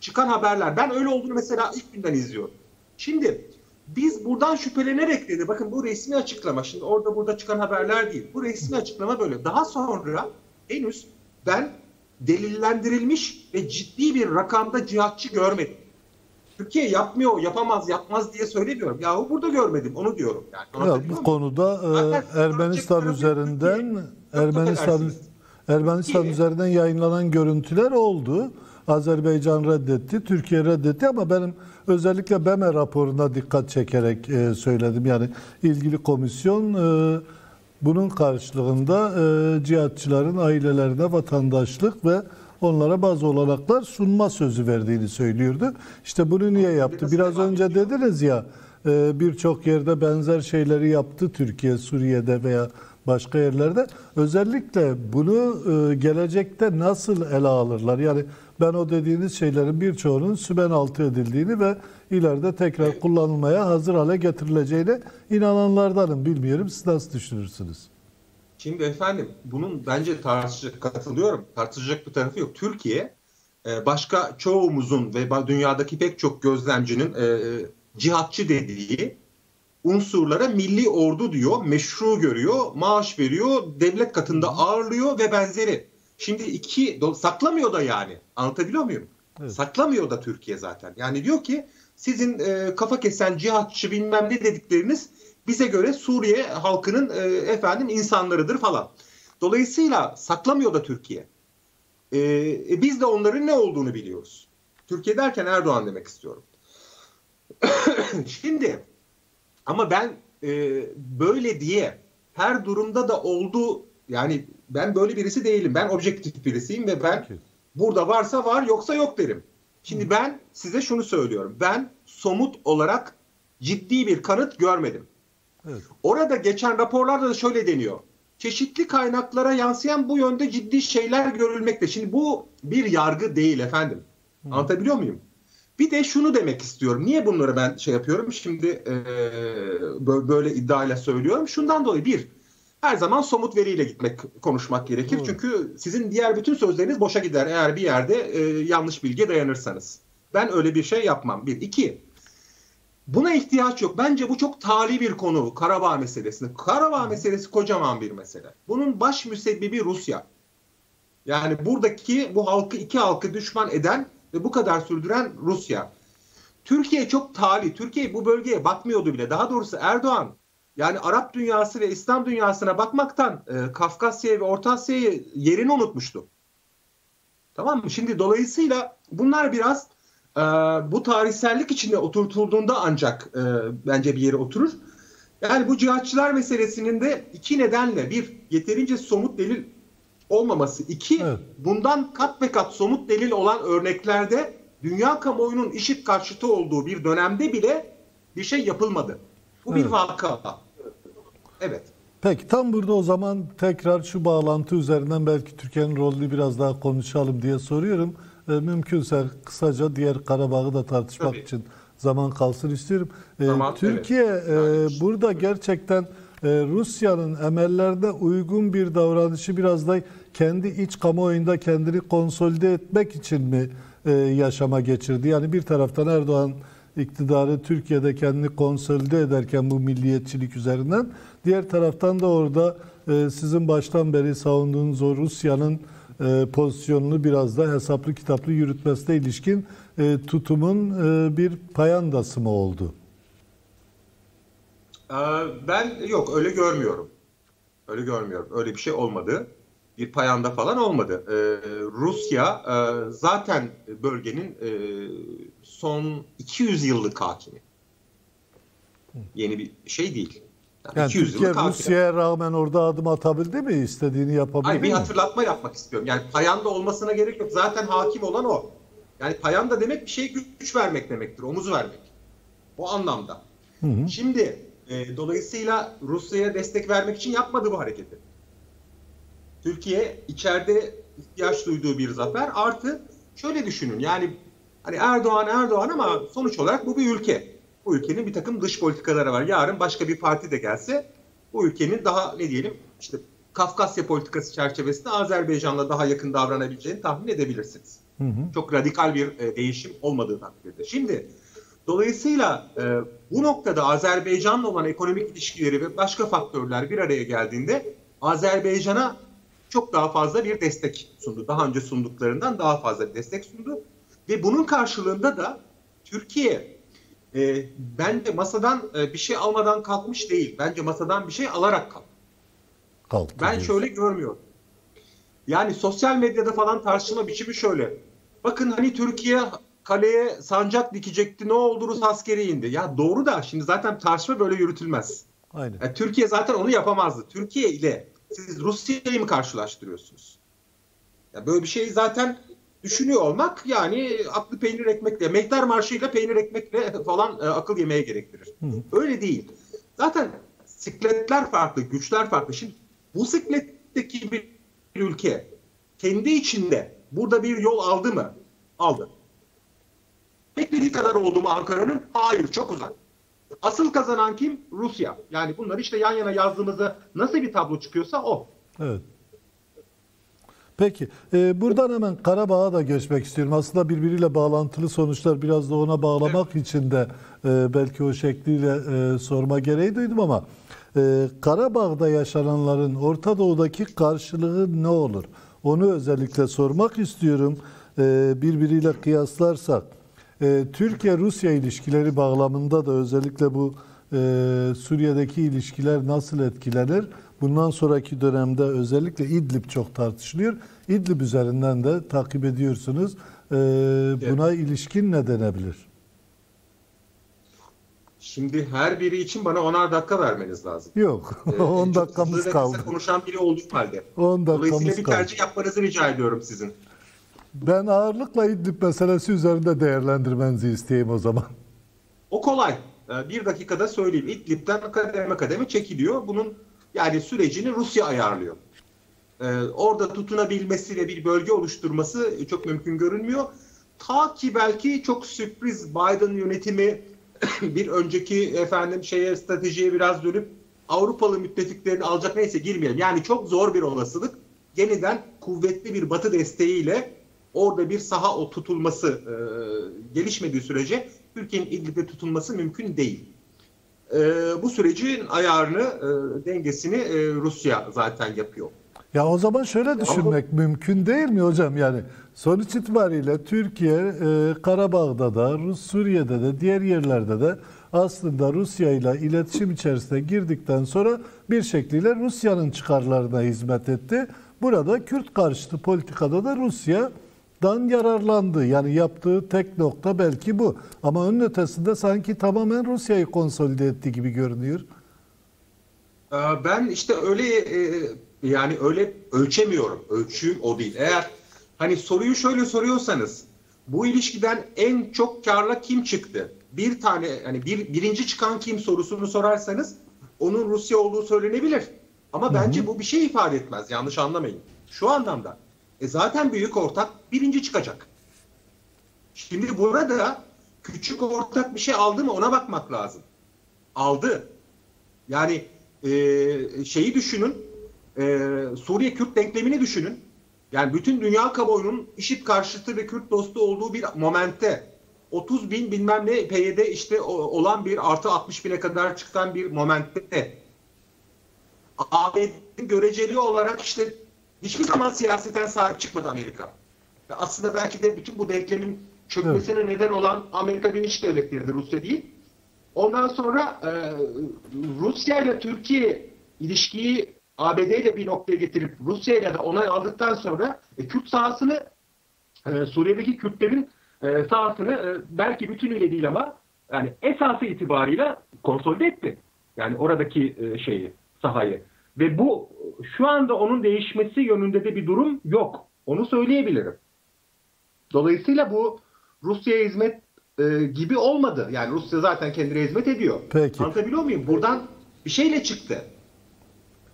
Çıkan haberler. Ben öyle olduğunu mesela ilk günden izliyorum. Şimdi biz buradan şüphelenerek dedi. Bakın bu resmi açıklama. Şimdi orada burada çıkan haberler değil. Bu resmi açıklama böyle. Daha sonra henüz ben delillendirilmiş ve ciddi bir rakamda cihatçı görmedim. Türkiye yapmıyor, yapamaz, yapmaz diye söylemiyorum. Yahu burada görmedim, onu diyorum. Yani ya, bu konuda e, Ermenistan üzerinden Ermenistan Ermenistan üzerinden yayınlanan görüntüler oldu. Azerbaycan reddetti, Türkiye reddetti ama benim özellikle BEME raporuna dikkat çekerek e, söyledim. Yani ilgili komisyon e, bunun karşılığında e, cihatçıların ailelerine vatandaşlık ve onlara bazı olanaklar sunma sözü verdiğini söylüyordu. İşte bunu niye yaptı? Biraz önce dediniz ya e, birçok yerde benzer şeyleri yaptı Türkiye, Suriye'de veya başka yerlerde. Özellikle bunu e, gelecekte nasıl ele alırlar? Yani ben o dediğiniz şeylerin birçoğunun süben altı edildiğini ve ileride tekrar kullanılmaya hazır hale getirileceğine inananlardanım. Bilmiyorum siz nasıl düşünürsünüz? Şimdi efendim bunun bence tartışacak, katılıyorum. Tartışacak bir tarafı yok. Türkiye e, başka çoğumuzun ve dünyadaki pek çok gözlemcinin e, cihatçı dediği unsurlara milli ordu diyor, meşru görüyor, maaş veriyor, devlet katında ağırlıyor ve benzeri. Şimdi iki saklamıyor da yani. Anlatabiliyor muyum? Evet. Saklamıyor da Türkiye zaten. Yani diyor ki sizin e, kafa kesen cihatçı bilmem ne dedikleriniz bize göre Suriye halkının e, efendim insanlarıdır falan. Dolayısıyla saklamıyor da Türkiye. E, e, biz de onların ne olduğunu biliyoruz. Türkiye derken Erdoğan demek istiyorum. Şimdi ama ben e, böyle diye her durumda da oldu yani ben böyle birisi değilim. Ben objektif birisiyim ve ben burada varsa var yoksa yok derim. Şimdi ben size şunu söylüyorum. Ben somut olarak ciddi bir kanıt görmedim. Evet. Orada geçen raporlarda da şöyle deniyor. Çeşitli kaynaklara yansıyan bu yönde ciddi şeyler görülmekte. Şimdi bu bir yargı değil efendim. Hı. Anlatabiliyor muyum? Bir de şunu demek istiyorum. Niye bunları ben şey yapıyorum? Şimdi e, böyle iddiayla söylüyorum. Şundan dolayı bir, her zaman somut veriyle gitmek, konuşmak gerekir. Doğru. Çünkü sizin diğer bütün sözleriniz boşa gider eğer bir yerde e, yanlış bilgiye dayanırsanız. Ben öyle bir şey yapmam. Bir. iki. Buna ihtiyaç yok. Bence bu çok tali bir konu Karabağ meselesinde. Karabağ meselesi kocaman bir mesele. Bunun baş müsebbibi Rusya. Yani buradaki bu halkı iki halkı düşman eden ve bu kadar sürdüren Rusya. Türkiye çok tali. Türkiye bu bölgeye bakmıyordu bile. Daha doğrusu Erdoğan yani Arap dünyası ve İslam dünyasına bakmaktan e, Kafkasya'ya ve Orta Asya'ya yerini unutmuştu. Tamam mı? Şimdi dolayısıyla bunlar biraz e, bu tarihsellik içinde oturtulduğunda ancak e, bence bir yere oturur. Yani bu cihatçılar meselesinin de iki nedenle bir yeterince somut delil olmaması. iki evet. bundan kat ve kat somut delil olan örneklerde dünya kamuoyunun işit karşıtı olduğu bir dönemde bile bir şey yapılmadı. Bu evet. bir vaka. Evet. Peki tam burada o zaman tekrar şu bağlantı üzerinden belki Türkiye'nin rolünü biraz daha konuşalım diye soruyorum. E, mümkünse kısaca diğer Karabağ'ı da tartışmak Tabii. için zaman kalsın istiyorum. E, tamam, Türkiye evet. e, burada gerçekten e, Rusya'nın emellerine uygun bir davranışı biraz da kendi iç kamuoyunda kendini konsolide etmek için mi e, yaşama geçirdi? Yani bir taraftan Erdoğan iktidarı Türkiye'de kendini konsolide ederken bu milliyetçilik üzerinden diğer taraftan da orada e, sizin baştan beri savunduğunuz o Rusya'nın pozisyonunu biraz da hesaplı kitaplı yürütmesine ilişkin e, tutumun e, bir payandası mı oldu? Ee, ben yok öyle görmüyorum. Öyle görmüyorum. Öyle bir şey olmadı. Bir payanda falan olmadı. Ee, Rusya e, zaten bölgenin e, son 200 yıllık hakimi. Yeni bir şey değil. Yani, yani Türkiye Rusya'ya rağmen orada adım atabildi mi? İstediğini yapabildi Hayır, mi? Bir hatırlatma yapmak istiyorum. Yani payanda olmasına gerek yok. Zaten hakim olan o. Yani payanda demek bir şey güç vermek demektir, omuz vermek. O anlamda. Hı hı. Şimdi e, dolayısıyla Rusya'ya destek vermek için yapmadı bu hareketi. Türkiye içeride ihtiyaç duyduğu bir zafer artı şöyle düşünün yani hani Erdoğan Erdoğan ama sonuç olarak bu bir ülke. Bu ülkenin bir takım dış politikaları var. Yarın başka bir parti de gelse bu ülkenin daha ne diyelim işte Kafkasya politikası çerçevesinde Azerbaycan'la daha yakın davranabileceğini tahmin edebilirsiniz. Hı hı. Çok radikal bir e, değişim olmadığı takdirde. Şimdi dolayısıyla e, bu noktada Azerbaycan'la olan ekonomik ilişkileri ve başka faktörler bir araya geldiğinde Azerbaycan'a çok daha fazla bir destek sundu. Daha önce sunduklarından daha fazla bir destek sundu. Ve bunun karşılığında da Türkiye e, bence masadan e, bir şey almadan kalkmış değil. Bence masadan bir şey alarak. Kalktı ben diyorsun. şöyle görmüyorum. Yani sosyal medyada falan tartışma biçimi şöyle. Bakın hani Türkiye kaleye sancak dikecekti ne oldu Rus askeri indi. Ya doğru da şimdi zaten tartışma böyle yürütülmez. Aynen. Yani Türkiye zaten onu yapamazdı. Türkiye ile siz Rusya'yı mı karşılaştırıyorsunuz? Ya böyle bir şey zaten düşünüyor olmak yani aklı peynir ekmekle, mehter marşıyla peynir ekmekle falan e, akıl yemeye gerektirir. Hı. Öyle değil. Zaten sikletler farklı, güçler farklı. Şimdi bu sikletteki bir ülke kendi içinde burada bir yol aldı mı? Aldı. Beklediği kadar oldu mu Ankara'nın? Hayır, çok uzak. Asıl kazanan kim? Rusya. Yani bunları işte yan yana yazdığımızda nasıl bir tablo çıkıyorsa o. Evet. Peki, e, buradan hemen Karabağ'a da geçmek istiyorum. Aslında birbiriyle bağlantılı sonuçlar biraz da ona bağlamak evet. için de e, belki o şekliyle e, sorma gereği duydum ama e, Karabağ'da yaşananların Orta Doğu'daki karşılığı ne olur? Onu özellikle sormak istiyorum. E, birbiriyle kıyaslarsak, e, Türkiye-Rusya ilişkileri bağlamında da özellikle bu e, Suriye'deki ilişkiler nasıl etkilenir? Bundan sonraki dönemde özellikle İdlib çok tartışılıyor. İdlib üzerinden de takip ediyorsunuz. Ee, buna evet. ilişkin ne denebilir? Şimdi her biri için bana 10'ar dakika vermeniz lazım. Yok. Ee, 10 dakikamız kaldı. konuşan biri olduğum halde. 10 dakikamız Dolayısıyla bir tercih kaldı. yapmanızı rica ediyorum sizin. Ben ağırlıkla İdlib meselesi üzerinde değerlendirmenizi isteyeyim o zaman. O kolay. Ee, bir dakikada söyleyeyim. İdlib'den kademe kademe çekiliyor. Bunun yani sürecini Rusya ayarlıyor. Ee, orada tutunabilmesi ve bir bölge oluşturması çok mümkün görünmüyor. Ta ki belki çok sürpriz Biden yönetimi bir önceki efendim şeye stratejiye biraz dönüp Avrupalı müttefiklerini alacak neyse girmeyelim. Yani çok zor bir olasılık. Yeniden kuvvetli bir batı desteğiyle orada bir saha o tutulması e, gelişmediği sürece Türkiye'nin İdlib'de tutulması mümkün değil e, bu sürecin ayarını, e, dengesini e, Rusya zaten yapıyor. Ya o zaman şöyle düşünmek Ama, mümkün değil mi hocam? Yani sonuç itibariyle Türkiye e, Karabağ'da da, Rus Suriye'de de, diğer yerlerde de aslında Rusya ile iletişim içerisine girdikten sonra bir şekliyle Rusya'nın çıkarlarına hizmet etti. Burada Kürt karşıtı politikada da Rusya dan yararlandı. Yani yaptığı tek nokta belki bu. Ama onun ötesinde sanki tamamen Rusya'yı konsolide etti gibi görünüyor. Ee, ben işte öyle e, yani öyle ölçemiyorum. Ölçüm o değil. Eğer hani soruyu şöyle soruyorsanız bu ilişkiden en çok karla kim çıktı? Bir tane hani bir birinci çıkan kim sorusunu sorarsanız onun Rusya olduğu söylenebilir. Ama bence bu bir şey ifade etmez. Yanlış anlamayın. Şu anlamda e zaten büyük ortak birinci çıkacak. Şimdi burada küçük ortak bir şey aldı mı ona bakmak lazım. Aldı. Yani e, şeyi düşünün, e, Suriye Kürt denklemini düşünün. Yani bütün dünya kamuoyunun IŞİD karşıtı ve Kürt dostu olduğu bir momente 30 bin bilmem ne PYD işte olan bir artı 60 bine kadar çıkan bir momente ABD'nin göreceli olarak işte hiçbir zaman siyaseten sahip çıkmadı Amerika. Ve aslında belki de bütün bu denklemin çökmesine evet. neden olan Amerika Birleşik Devletleri'dir, Rusya değil. Ondan sonra e, Rusya ile Türkiye ilişkiyi ABD ile bir noktaya getirip Rusya ile de onay aldıktan sonra e, Kürt sahasını e, Suriye'deki Kürtlerin e, sahasını e, belki bütünüyle değil ama yani esası itibarıyla konsolide etti. Yani oradaki e, şeyi, sahayı. Ve bu şu anda onun değişmesi yönünde de bir durum yok. Onu söyleyebilirim. Dolayısıyla bu Rusya'ya hizmet e, gibi olmadı. Yani Rusya zaten kendine hizmet ediyor. Peki. Anlatabiliyor muyum? Buradan bir şeyle çıktı.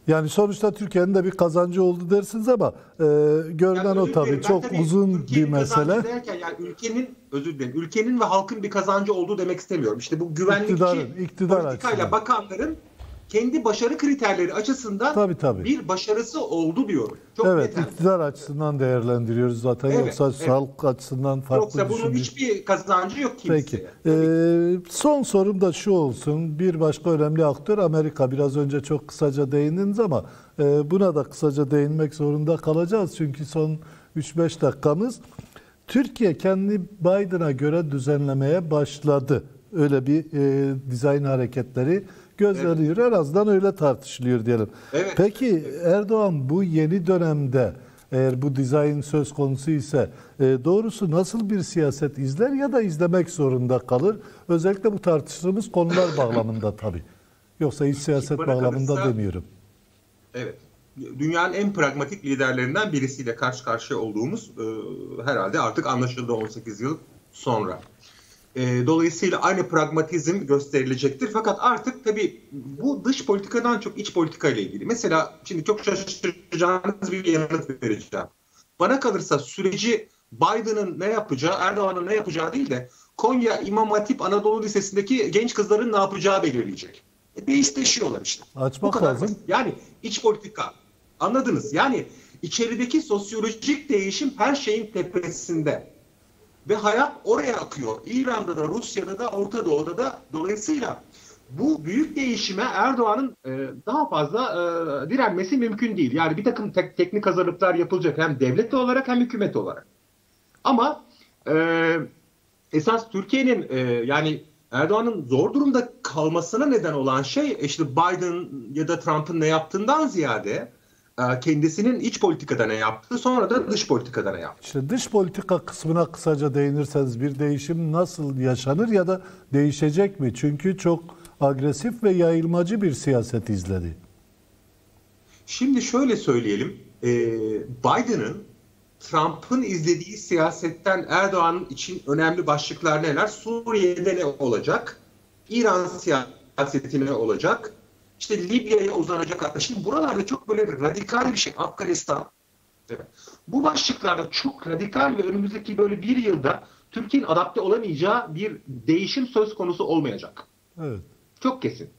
Yani sonuçta Türkiye'nin de bir kazancı oldu dersiniz ama e, görünen Yani o tabii çok tabii uzun Türkiye'nin bir mesele. kazancı Derken yani ülkenin özür dilerim. Ülkenin ve halkın bir kazancı olduğu demek istemiyorum. İşte bu güvenlikçi İktidarın, iktidar politikayla açısından. bakanların kendi başarı kriterleri açısından Tabii, tabii. bir başarısı oldu diyorum. Çok Evet, net. iktidar açısından değerlendiriyoruz zaten Evet, yoksa evet. halk açısından farklı Yoksa bunun düşünüyor. hiçbir kazancı yok kimseye. Peki. Ee, son sorum da şu olsun. Bir başka önemli aktör Amerika. Biraz önce çok kısaca değindiniz ama e, buna da kısaca değinmek zorunda kalacağız. Çünkü son 3-5 dakikamız. Türkiye kendi Biden'a göre düzenlemeye başladı. Öyle bir e, dizayn hareketleri gözleniyor. En azından öyle tartışılıyor diyelim. Evet. Peki Erdoğan bu yeni dönemde eğer bu dizayn söz konusu ise e, doğrusu nasıl bir siyaset izler ya da izlemek zorunda kalır? Özellikle bu tartıştığımız konular bağlamında tabii. Yoksa iç siyaset bağlamında kalırsa- demiyorum. Evet. Dünyanın en pragmatik liderlerinden birisiyle karşı karşıya olduğumuz e, herhalde artık anlaşıldı 18 yıl sonra. E, dolayısıyla aynı pragmatizm gösterilecektir. Fakat artık tabii bu dış politikadan çok iç politika ile ilgili. Mesela şimdi çok şaşıracağınız bir yanıt vereceğim. Bana kalırsa süreci Biden'ın ne yapacağı, Erdoğan'ın ne yapacağı değil de Konya İmam Hatip Anadolu Lisesi'ndeki genç kızların ne yapacağı belirleyecek. E, değişiyorlar işte. Açmak Bu kadar lazım. Yani iç politika. Anladınız? Yani içerideki sosyolojik değişim her şeyin tepesinde. Ve hayat oraya akıyor. İran'da da, Rusya'da da, Orta Doğu'da da. Dolayısıyla bu büyük değişime Erdoğan'ın e, daha fazla e, direnmesi mümkün değil. Yani bir takım tek, teknik hazırlıklar yapılacak hem devlet olarak hem hükümet olarak. Ama e, esas Türkiye'nin e, yani Erdoğan'ın zor durumda kalmasına neden olan şey işte Biden ya da Trump'ın ne yaptığından ziyade e, kendisinin iç politikada ne yaptığı sonra da dış politikada ne yaptı. İşte dış politika kısmına kısaca değinirseniz bir değişim nasıl yaşanır ya da değişecek mi? Çünkü çok agresif ve yayılmacı bir siyaset izledi. Şimdi şöyle söyleyelim. e, Biden'ın Trump'ın izlediği siyasetten Erdoğan için önemli başlıklar neler? Suriye'de ne olacak? İran siyaseti ne olacak? İşte Libya'ya uzanacak. Şimdi buralarda çok böyle radikal bir şey. Afganistan. Evet. Bu başlıklarda çok radikal ve önümüzdeki böyle bir yılda Türkiye'nin adapte olamayacağı bir değişim söz konusu olmayacak. Evet. Çok kesin.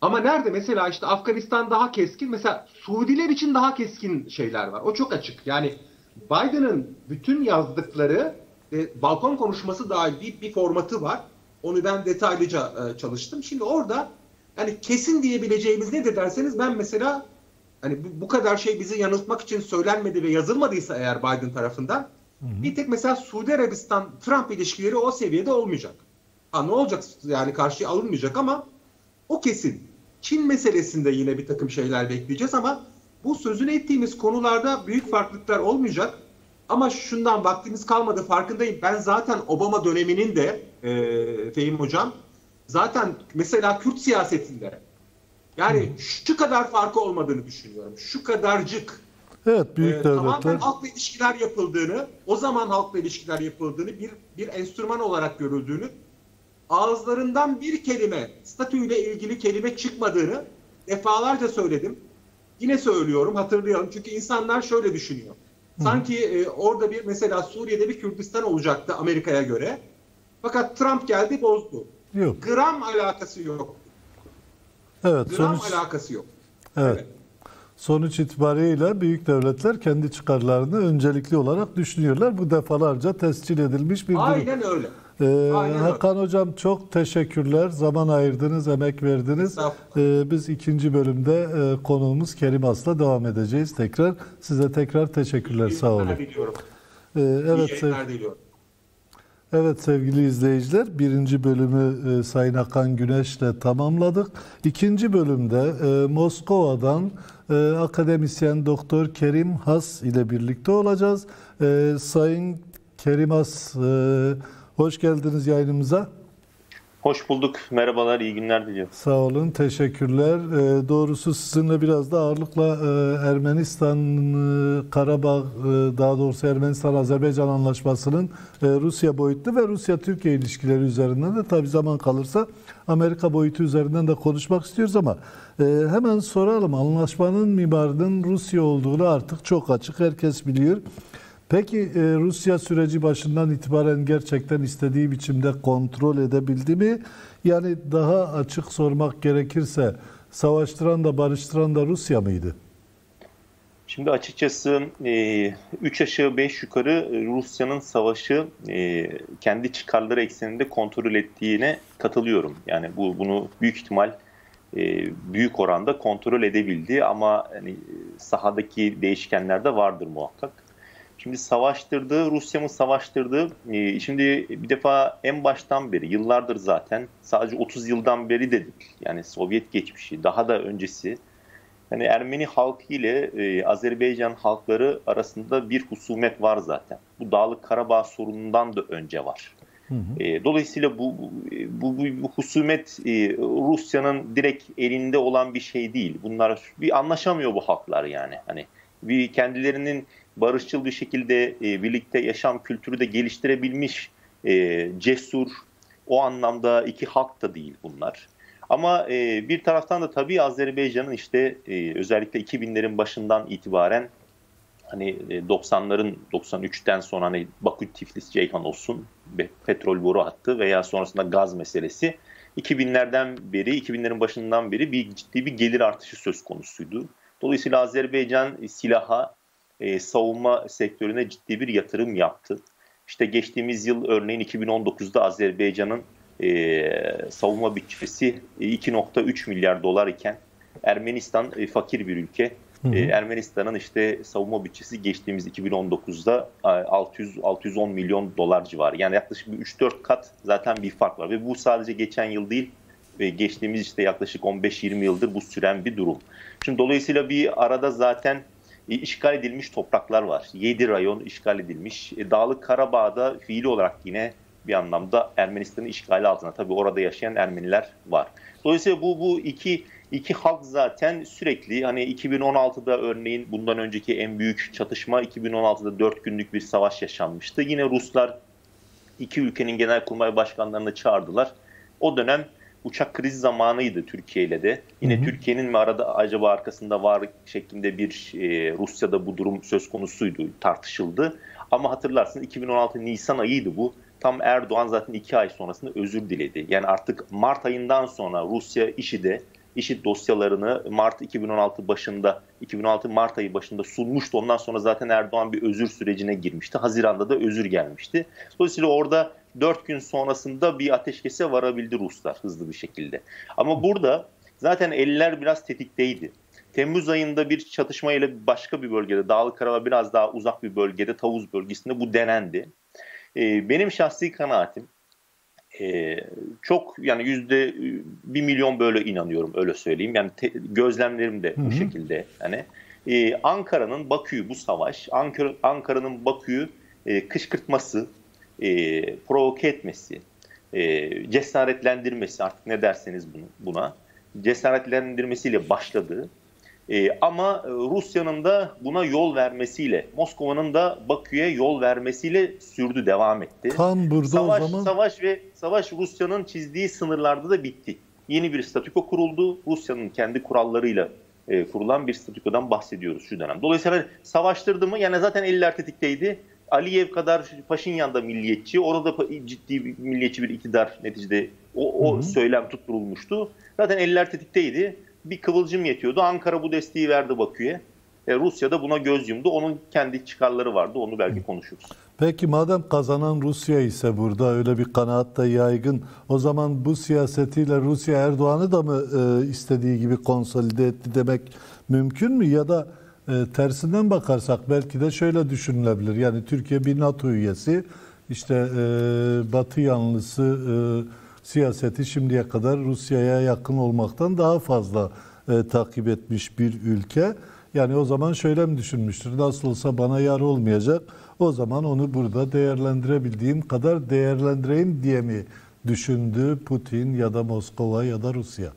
Ama nerede mesela işte Afganistan daha keskin. Mesela Suudiler için daha keskin şeyler var. O çok açık. Yani Biden'ın bütün yazdıkları ve balkon konuşması dahil bir, bir formatı var. Onu ben detaylıca e, çalıştım. Şimdi orada yani kesin diyebileceğimiz nedir derseniz ben mesela hani bu, bu kadar şey bizi yanıltmak için söylenmedi ve yazılmadıysa eğer Biden tarafından bir tek mesela Suudi Arabistan Trump ilişkileri o seviyede olmayacak. Ha ne olacak yani karşıya alınmayacak ama o kesin. Çin meselesinde yine bir takım şeyler bekleyeceğiz ama bu sözünü ettiğimiz konularda büyük farklılıklar olmayacak. Ama şundan vaktimiz kalmadı farkındayım. Ben zaten Obama döneminin de e, Fehim Hocam zaten mesela Kürt siyasetinde yani şu kadar farkı olmadığını düşünüyorum. Şu kadarcık Evet büyük e, devletler. tamamen halkla ilişkiler yapıldığını, o zaman halkla ilişkiler yapıldığını, bir bir enstrüman olarak görüldüğünü, ağızlarından bir kelime, statüyle ilgili kelime çıkmadığını defalarca söyledim. Yine söylüyorum, hatırlayalım. Çünkü insanlar şöyle düşünüyor. Sanki e, orada bir mesela Suriye'de bir Kürdistan olacaktı Amerika'ya göre. Fakat Trump geldi bozdu. Yok. Gram alakası yok. Evet Gram sonuç alakası yok. evet. Sonuç itibariyle büyük devletler kendi çıkarlarını öncelikli olarak düşünüyorlar. Bu defalarca tescil edilmiş bir durum. Aynen öyle. Ee, Aynen öyle. Hakan Hocam çok teşekkürler. Zaman ayırdınız, emek verdiniz. Ee, biz ikinci bölümde e, konuğumuz Kerim As'la devam edeceğiz tekrar. Size tekrar teşekkürler. İyi Sağ olun. diliyorum. Ee, İyi evet, sev- yayınlar diliyorum. Evet sevgili izleyiciler, birinci bölümü e, Sayın Hakan Güneş'le tamamladık. İkinci bölümde e, Moskova'dan e, akademisyen Doktor Kerim Has ile birlikte olacağız. E, Sayın Kerim Has, hoş geldiniz yayınımıza. Hoş bulduk. Merhabalar, iyi günler diliyorum. Sağ olun, teşekkürler. E, doğrusu sizinle biraz da ağırlıkla e, Ermenistan, e, Karabağ, e, daha doğrusu Ermenistan-Azerbaycan anlaşmasının e, Rusya boyutlu ve Rusya-Türkiye ilişkileri üzerinden de tabii zaman kalırsa Amerika boyutu üzerinden de konuşmak istiyoruz ama e, hemen soralım. Anlaşmanın mimarının Rusya olduğunu artık çok açık, herkes biliyor. Peki e, Rusya süreci başından itibaren gerçekten istediği biçimde kontrol edebildi mi? Yani daha açık sormak gerekirse savaştıran da barıştıran da Rusya mıydı? Şimdi açıkçası 3 e, aşağı 5 yukarı Rusya'nın savaşı e, kendi çıkarları ekseninde kontrol ettiğine katılıyorum. Yani bu bunu büyük ihtimal e, büyük oranda kontrol edebildi ama hani sahadaki değişkenler de vardır muhakkak. Şimdi savaştırdığı, Rusya mı savaştırdı? Ee, şimdi bir defa en baştan beri, yıllardır zaten, sadece 30 yıldan beri dedik. Yani Sovyet geçmişi, daha da öncesi. Yani Ermeni halkı ile e, Azerbaycan halkları arasında bir husumet var zaten. Bu Dağlık Karabağ sorunundan da önce var. Hı hı. E, dolayısıyla bu, bu, bu, bu husumet e, Rusya'nın direkt elinde olan bir şey değil. Bunlar bir anlaşamıyor bu halklar yani. Hani bir kendilerinin barışçıl bir şekilde e, birlikte yaşam kültürü de geliştirebilmiş e, cesur o anlamda iki halk da değil bunlar. Ama e, bir taraftan da tabii Azerbaycan'ın işte e, özellikle 2000'lerin başından itibaren hani 90'ların e, 93'ten sonra hani Bakü Tiflis Ceyhan olsun petrol boru hattı veya sonrasında gaz meselesi 2000'lerden beri 2000'lerin başından beri bir ciddi bir gelir artışı söz konusuydu. Dolayısıyla Azerbaycan silaha e, savunma sektörüne ciddi bir yatırım yaptı. İşte geçtiğimiz yıl örneğin 2019'da Azerbaycan'ın e, savunma bütçesi 2.3 milyar dolar iken Ermenistan e, fakir bir ülke. Hı hı. E, Ermenistan'ın işte savunma bütçesi geçtiğimiz 2019'da 600 610 milyon dolar civarı. Yani yaklaşık bir 3-4 kat zaten bir fark var ve bu sadece geçen yıl değil ve geçtiğimiz işte yaklaşık 15-20 yıldır bu süren bir durum. Şimdi dolayısıyla bir arada zaten e, işgal edilmiş topraklar var. 7 rayon işgal edilmiş. E, Dağlık Karabağ'da fiili olarak yine bir anlamda Ermenistan'ın işgali altında. Tabii orada yaşayan Ermeniler var. Dolayısıyla bu bu iki iki halk zaten sürekli hani 2016'da örneğin bundan önceki en büyük çatışma 2016'da 4 günlük bir savaş yaşanmıştı. Yine Ruslar iki ülkenin genelkurmay başkanlarını çağırdılar. O dönem uçak kriz zamanıydı Türkiye ile de. Yine Türkiye'nin mi arada acaba arkasında var şeklinde bir e, Rusya'da bu durum söz konusuydu, tartışıldı. Ama hatırlarsın 2016 Nisan ayıydı bu. Tam Erdoğan zaten iki ay sonrasında özür diledi. Yani artık Mart ayından sonra Rusya işi de IŞİD dosyalarını Mart 2016 başında 2016 Mart ayı başında sunmuştu. Ondan sonra zaten Erdoğan bir özür sürecine girmişti. Haziranda da özür gelmişti. Dolayısıyla orada 4 gün sonrasında bir ateşkese varabildi Ruslar hızlı bir şekilde. Ama burada zaten eller biraz tetikteydi. Temmuz ayında bir çatışma ile başka bir bölgede, Dağlık Karabağ biraz daha uzak bir bölgede, Tavuz bölgesinde bu denendi. Ee, benim şahsi kanaatim e, çok yani yüzde bir milyon böyle inanıyorum öyle söyleyeyim. Yani te, gözlemlerim de bu Hı-hı. şekilde. Yani e, Ankara'nın Bakü'yü bu savaş, Ankara, Ankara'nın Bakü'yü e, kışkırtması, e, provoke etmesi, e, cesaretlendirmesi artık ne derseniz bunu, buna cesaretlendirmesiyle başladı. E, ama Rusya'nın da buna yol vermesiyle, Moskova'nın da Bakü'ye yol vermesiyle sürdü, devam etti. Tam burada savaş, o zaman... Savaş ve savaş Rusya'nın çizdiği sınırlarda da bitti. Yeni bir statüko kuruldu. Rusya'nın kendi kurallarıyla e, kurulan bir statükodan bahsediyoruz şu dönem. Dolayısıyla savaştırdı mı? Yani zaten eller tetikteydi. Aliyev kadar Paşinyan da milliyetçi. Orada ciddi bir milliyetçi bir iktidar neticede o, o söylem tutturulmuştu. Zaten eller tetikteydi. Bir kıvılcım yetiyordu. Ankara bu desteği verdi Bakü'ye. E, Rusya da buna göz yumdu. Onun kendi çıkarları vardı. Onu belki konuşuruz. Peki madem kazanan Rusya ise burada öyle bir kanaat yaygın. O zaman bu siyasetiyle Rusya Erdoğan'ı da mı e, istediği gibi konsolide etti demek mümkün mü? Ya da e, tersinden bakarsak belki de şöyle düşünülebilir. Yani Türkiye bir NATO üyesi. İşte e, Batı yanlısı e, siyaseti şimdiye kadar Rusya'ya yakın olmaktan daha fazla e, takip etmiş bir ülke. Yani o zaman şöyle mi düşünmüştür? Nasıl olsa bana yar olmayacak. O zaman onu burada değerlendirebildiğim kadar değerlendireyim diye mi düşündü Putin ya da Moskova ya da Rusya?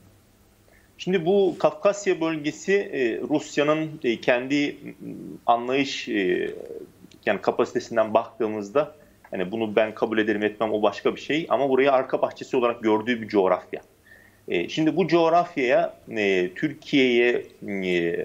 Şimdi bu Kafkasya bölgesi e, Rusya'nın e, kendi anlayış yani kapasitesinden baktığımızda hani bunu ben kabul ederim etmem o başka bir şey ama burayı arka bahçesi olarak gördüğü bir coğrafya. Şimdi bu coğrafyaya Türkiye'ye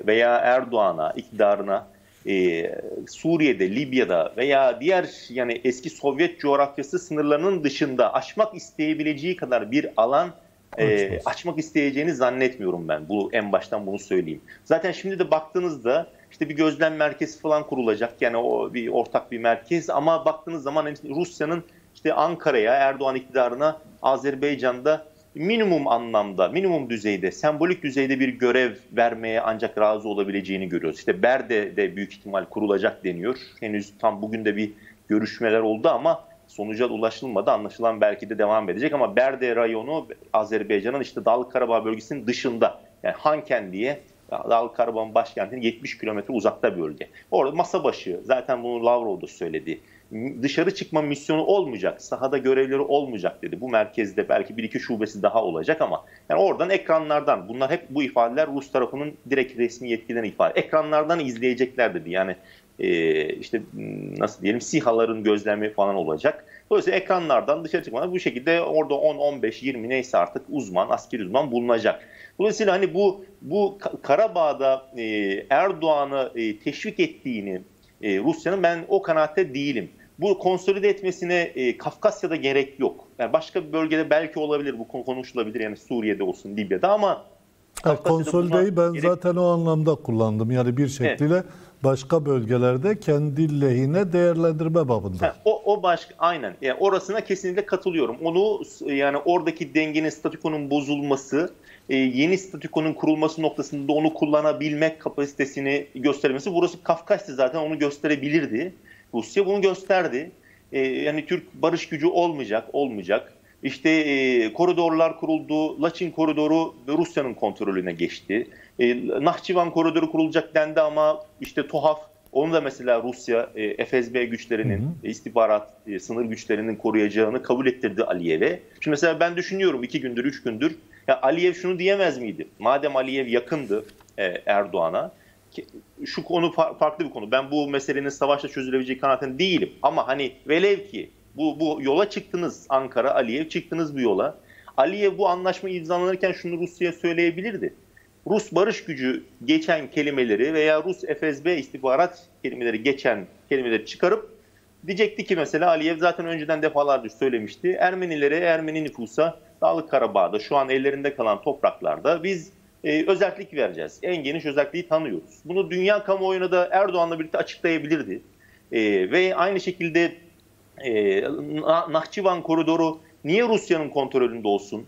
veya Erdoğan'a, iktidarına e, Suriye'de, Libya'da veya diğer yani eski Sovyet coğrafyası sınırlarının dışında açmak isteyebileceği kadar bir alan e, açmak isteyeceğini zannetmiyorum ben. Bu en baştan bunu söyleyeyim. Zaten şimdi de baktığınızda işte bir gözlem merkezi falan kurulacak. Yani o bir ortak bir merkez ama baktığınız zaman Rusya'nın işte Ankara'ya, Erdoğan iktidarına Azerbaycan'da minimum anlamda, minimum düzeyde, sembolik düzeyde bir görev vermeye ancak razı olabileceğini görüyoruz. İşte Berde de büyük ihtimal kurulacak deniyor. Henüz tam bugün de bir görüşmeler oldu ama sonuca ulaşılmadı. Anlaşılan belki de devam edecek ama Berde rayonu Azerbaycan'ın işte Dağlık Karabağ bölgesinin dışında. Yani Hanken diye Dağlık Karabağ'ın başkentinin 70 kilometre uzakta bir bölge. Orada masa başı zaten bunu Lavrov da söyledi dışarı çıkma misyonu olmayacak, sahada görevleri olmayacak dedi. Bu merkezde belki bir iki şubesi daha olacak ama yani oradan ekranlardan bunlar hep bu ifadeler Rus tarafının direkt resmi yetkililerine ifade. Ekranlardan izleyecekler dedi. Yani işte nasıl diyelim sihaların gözlemi falan olacak. Dolayısıyla ekranlardan dışarı çıkmadan bu şekilde orada 10, 15, 20 neyse artık uzman, askeri uzman bulunacak. Dolayısıyla hani bu bu Karabağ'da e, Erdoğan'ı e, teşvik ettiğini e, Rusya'nın ben o kanaatte değilim bu konsolide etmesine e, Kafkasya'da gerek yok. Yani başka bir bölgede belki olabilir bu konuşulabilir yani Suriye'de olsun Libya'da ama evet, konsolideyi ben gerek... zaten o anlamda kullandım. Yani bir şekilde evet. Başka bölgelerde kendi lehine değerlendirme babında. Ha, o, o başka aynen. Yani orasına kesinlikle katılıyorum. Onu yani oradaki dengenin statükonun bozulması, e, yeni statükonun kurulması noktasında onu kullanabilmek kapasitesini göstermesi. Burası Kafkasya zaten onu gösterebilirdi. Rusya bunu gösterdi. E, yani Türk barış gücü olmayacak, olmayacak. İşte e, koridorlar kuruldu. Laçin koridoru Rusya'nın kontrolüne geçti. E, Nahçıvan koridoru kurulacak dendi ama işte tuhaf onu da mesela Rusya e, FSB güçlerinin, hı hı. istihbarat, e, sınır güçlerinin koruyacağını kabul ettirdi Aliyev'e. Şimdi mesela ben düşünüyorum iki gündür, üç gündür. Ya Aliyev şunu diyemez miydi? Madem Aliyev yakındı e, Erdoğan'a, şu konu farklı bir konu. Ben bu meselenin savaşla çözülebileceği kanaatinde değilim. Ama hani velev ki bu, bu yola çıktınız Ankara, Aliyev çıktınız bu yola. Aliyev bu anlaşma imzalanırken şunu Rusya'ya söyleyebilirdi. Rus barış gücü geçen kelimeleri veya Rus FSB istihbarat kelimeleri geçen kelimeleri çıkarıp diyecekti ki mesela Aliyev zaten önceden defalarca söylemişti. Ermenilere, Ermeni nüfusa Dağlık Karabağ'da şu an ellerinde kalan topraklarda biz e, özellik vereceğiz. En geniş özelliği tanıyoruz. Bunu dünya kamuoyuna da Erdoğan'la birlikte açıklayabilirdi. E, ve aynı şekilde e, Nahçıvan koridoru niye Rusya'nın kontrolünde olsun?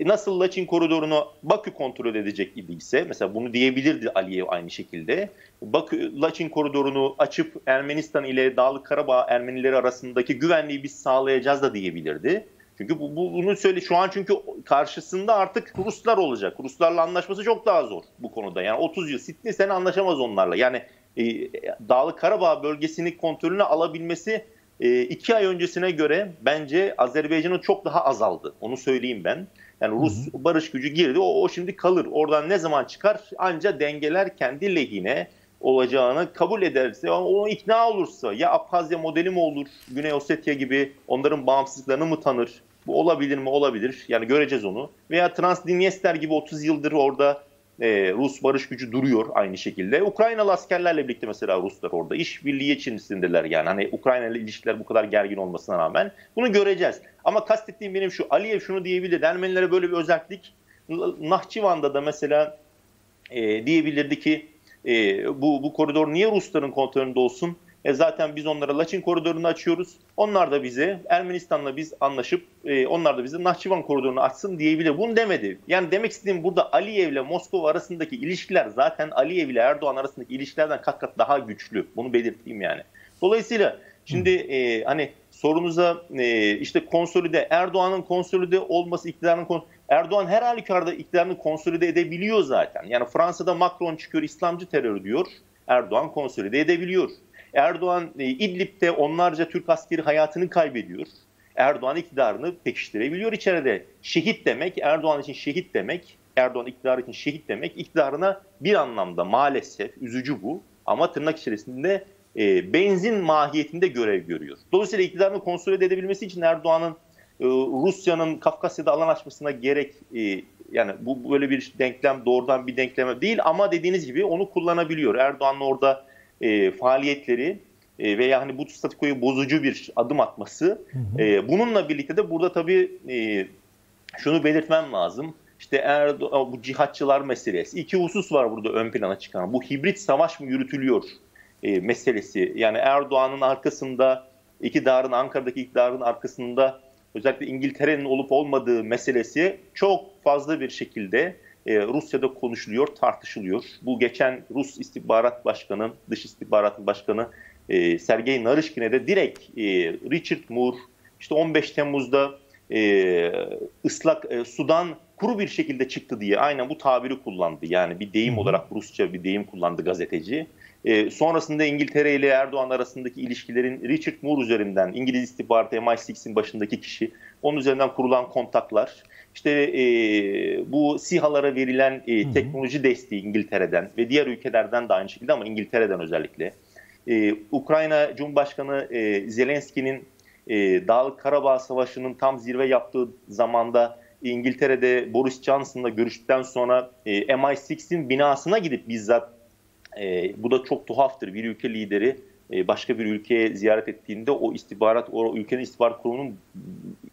Nasıl Laçin koridorunu Bakü kontrol edecek idiyse mesela bunu diyebilirdi Aliyev aynı şekilde. Bakü Laçin koridorunu açıp Ermenistan ile Dağlık Karabağ Ermenileri arasındaki güvenliği biz sağlayacağız da diyebilirdi. Çünkü bu, bu, bunu söyle şu an çünkü karşısında artık Ruslar olacak. Ruslarla anlaşması çok daha zor bu konuda. Yani 30 yıl 60 sene anlaşamaz onlarla. Yani e, Dağlık Karabağ bölgesini kontrolüne alabilmesi e, iki ay öncesine göre bence Azerbaycan'ın çok daha azaldı. Onu söyleyeyim ben. Yani Rus hı hı. barış gücü girdi. O, o şimdi kalır. Oradan ne zaman çıkar? Anca dengeler kendi lehine olacağını kabul ederse, onu ikna olursa ya Abhazya modeli mi olur, Güney Ossetya gibi onların bağımsızlıklarını mı tanır? Bu olabilir mi? Olabilir. Yani göreceğiz onu. Veya Transdniester gibi 30 yıldır orada e, Rus barış gücü duruyor aynı şekilde. Ukraynalı askerlerle birlikte mesela Ruslar orada işbirliği içindeler yani. Hani Ukrayna ile ilişkiler bu kadar gergin olmasına rağmen bunu göreceğiz. Ama kastettiğim benim şu Aliyev şunu diyebilir. Ermenilere böyle bir özellik Nahçıvan'da da mesela e, diyebilirdi ki e, bu, bu koridor niye Rusların kontrolünde olsun? E zaten biz onlara Laçin koridorunu açıyoruz. Onlar da bize Ermenistan'la biz anlaşıp e, onlar da bize Nahçıvan koridorunu açsın diyebilir. Bunu demedi. Yani demek istediğim burada Aliyev ile Moskova arasındaki ilişkiler zaten Aliyev ile Erdoğan arasındaki ilişkilerden kat kat daha güçlü. Bunu belirteyim yani. Dolayısıyla şimdi e, hani sorunuza e, işte konsolide Erdoğan'ın konsolide olması iktidarın konsolide Erdoğan her halükarda iktidarını konsolide edebiliyor zaten. Yani Fransa'da Macron çıkıyor İslamcı terör diyor. Erdoğan konsolide edebiliyor. Erdoğan e, İdlib'de onlarca Türk askeri hayatını kaybediyor. Erdoğan iktidarını pekiştirebiliyor içeride. Şehit demek Erdoğan için şehit demek, Erdoğan iktidarı için şehit demek iktidarına bir anlamda maalesef üzücü bu ama tırnak içerisinde e, benzin mahiyetinde görev görüyor. Dolayısıyla iktidarını konsolide edebilmesi için Erdoğan'ın e, Rusya'nın Kafkasya'da alan açmasına gerek e, yani bu böyle bir denklem doğrudan bir denkleme değil ama dediğiniz gibi onu kullanabiliyor. Erdoğan'ın orada e, faaliyetleri e, veya hani bu statikoyu bozucu bir adım atması. Hı hı. E, bununla birlikte de burada tabii e, şunu belirtmem lazım. İşte Erdoğan, bu cihatçılar meselesi. İki husus var burada ön plana çıkan. Bu hibrit savaş mı yürütülüyor e, meselesi. Yani Erdoğan'ın arkasında, iktidarın, Ankara'daki iktidarın arkasında özellikle İngiltere'nin olup olmadığı meselesi çok fazla bir şekilde e, Rusya'da konuşuluyor, tartışılıyor. Bu geçen Rus istihbarat başkanı, dış istihbarat başkanı e, Sergey Narishkin'e de direkt e, Richard Moore işte 15 Temmuz'da e, ıslak e, sudan kuru bir şekilde çıktı diye aynen bu tabiri kullandı. Yani bir deyim olarak Rusça bir deyim kullandı gazeteci. E, sonrasında İngiltere ile Erdoğan arasındaki ilişkilerin Richard Moore üzerinden İngiliz istihbaratı MI6'in başındaki kişi onun üzerinden kurulan kontaklar işte e, bu SİHA'lara verilen e, teknoloji desteği İngiltere'den ve diğer ülkelerden de aynı şekilde ama İngiltere'den özellikle e, Ukrayna Cumhurbaşkanı e, Zelenski'nin e, Dağlık Karabağ Savaşı'nın tam zirve yaptığı zamanda İngiltere'de Boris Johnson'la görüştükten sonra e, MI6'in binasına gidip bizzat e, bu da çok tuhaftır. Bir ülke lideri başka bir ülkeye ziyaret ettiğinde o istihbarat, o ülkenin istihbarat kurumunun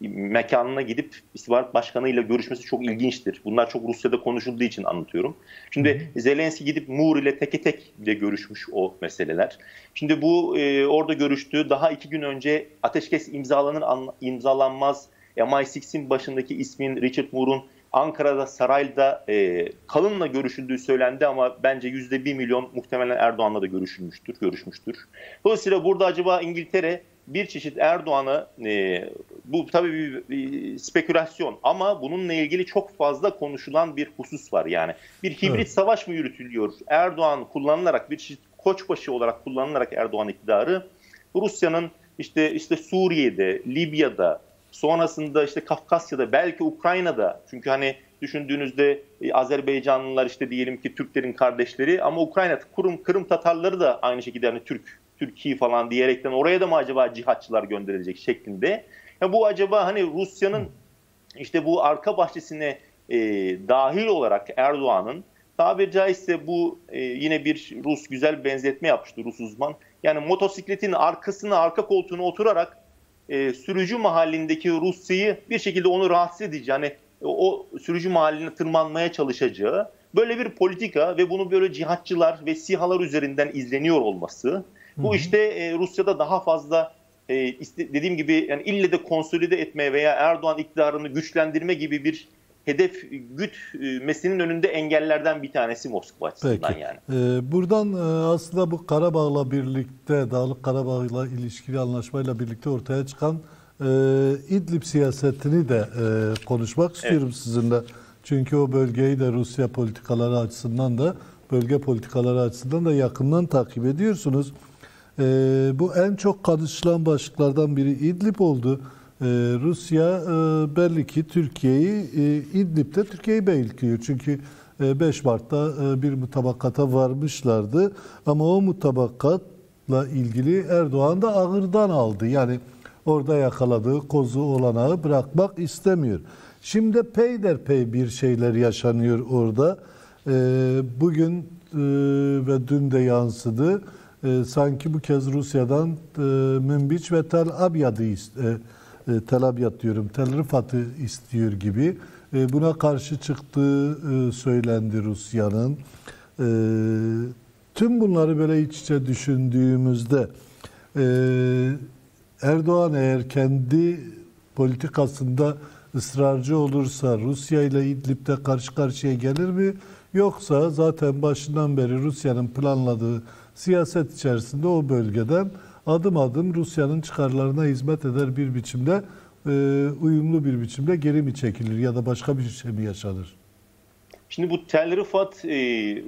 mekanına gidip istihbarat başkanıyla görüşmesi çok ilginçtir. Bunlar çok Rusya'da konuşulduğu için anlatıyorum. Şimdi Zelenski gidip Moore ile teke tek de görüşmüş o meseleler. Şimdi bu e, orada görüştüğü daha iki gün önce ateşkes imzalanır imzalanmaz MI6'in başındaki ismin Richard Moore'un Ankara'da sarayda e, Kalın'la görüşüldüğü söylendi ama bence yüzde bir milyon muhtemelen Erdoğan'la da görüşülmüştür, görüşmüştür. Dolayısıyla burada acaba İngiltere bir çeşit Erdoğan'ı e, bu tabii bir, bir spekülasyon ama bununla ilgili çok fazla konuşulan bir husus var yani. Bir hibrit evet. savaş mı yürütülüyor? Erdoğan kullanılarak bir çeşit koçbaşı olarak kullanılarak Erdoğan iktidarı Rusya'nın işte işte Suriye'de, Libya'da, Sonrasında işte Kafkasya'da belki Ukrayna'da çünkü hani düşündüğünüzde e, Azerbaycanlılar işte diyelim ki Türklerin kardeşleri ama Ukrayna Kırım, Kırım Tatarları da aynı şekilde hani Türk Türkiye falan diyerekten oraya da mı acaba cihatçılar gönderilecek şeklinde. Ya bu acaba hani Rusya'nın işte bu arka bahçesine e, dahil olarak Erdoğan'ın tabiri caizse bu e, yine bir Rus güzel benzetme yapmıştı Rus uzman. Yani motosikletin arkasına arka koltuğuna oturarak e, sürücü mahallindeki Rusya'yı bir şekilde onu rahatsız edici hani o sürücü mahalline tırmanmaya çalışacağı böyle bir politika ve bunu böyle cihatçılar ve sihalar üzerinden izleniyor olması bu Hı-hı. işte e, Rusya'da daha fazla e, dediğim gibi yani ille de konsolide etmeye veya Erdoğan iktidarını güçlendirme gibi bir hedef gütmesinin önünde engellerden bir tanesi Moskova açısından Peki. yani. Ee, buradan e, aslında bu Karabağ'la birlikte, Dağlık Karabağ'la ilişkili anlaşmayla birlikte ortaya çıkan e, İdlib siyasetini de e, konuşmak istiyorum evet. sizinle. Çünkü o bölgeyi de Rusya politikaları açısından da bölge politikaları açısından da yakından takip ediyorsunuz. E, bu en çok konuşulan başlıklardan biri İdlib oldu. Ee, Rusya e, belli ki Türkiye'yi e, İdlib'de Türkiye'yi belirliyor. Çünkü 5 e, Mart'ta bir mutabakata varmışlardı. Ama o mutabakatla ilgili Erdoğan da ağırdan aldı. Yani orada yakaladığı kozu olanağı bırakmak istemiyor. Şimdi peyderpey bir şeyler yaşanıyor orada. Bugün ve dün de yansıdı. Sanki bu kez Rusya'dan Münbiç ve Tel Abyad'ı e, Tel Abyad diyorum, Tel Rıfat'ı istiyor gibi. E, buna karşı çıktığı e, söylendi Rusya'nın. Tüm bunları böyle iç içe düşündüğümüzde Erdoğan eğer kendi politikasında ısrarcı olursa Rusya ile İdlib'de karşı karşıya gelir mi? Yoksa zaten başından beri Rusya'nın planladığı siyaset içerisinde o bölgeden adım adım Rusya'nın çıkarlarına hizmet eder bir biçimde e, uyumlu bir biçimde geri mi çekilir ya da başka bir şey mi yaşanır? Şimdi bu Tel Rifat e,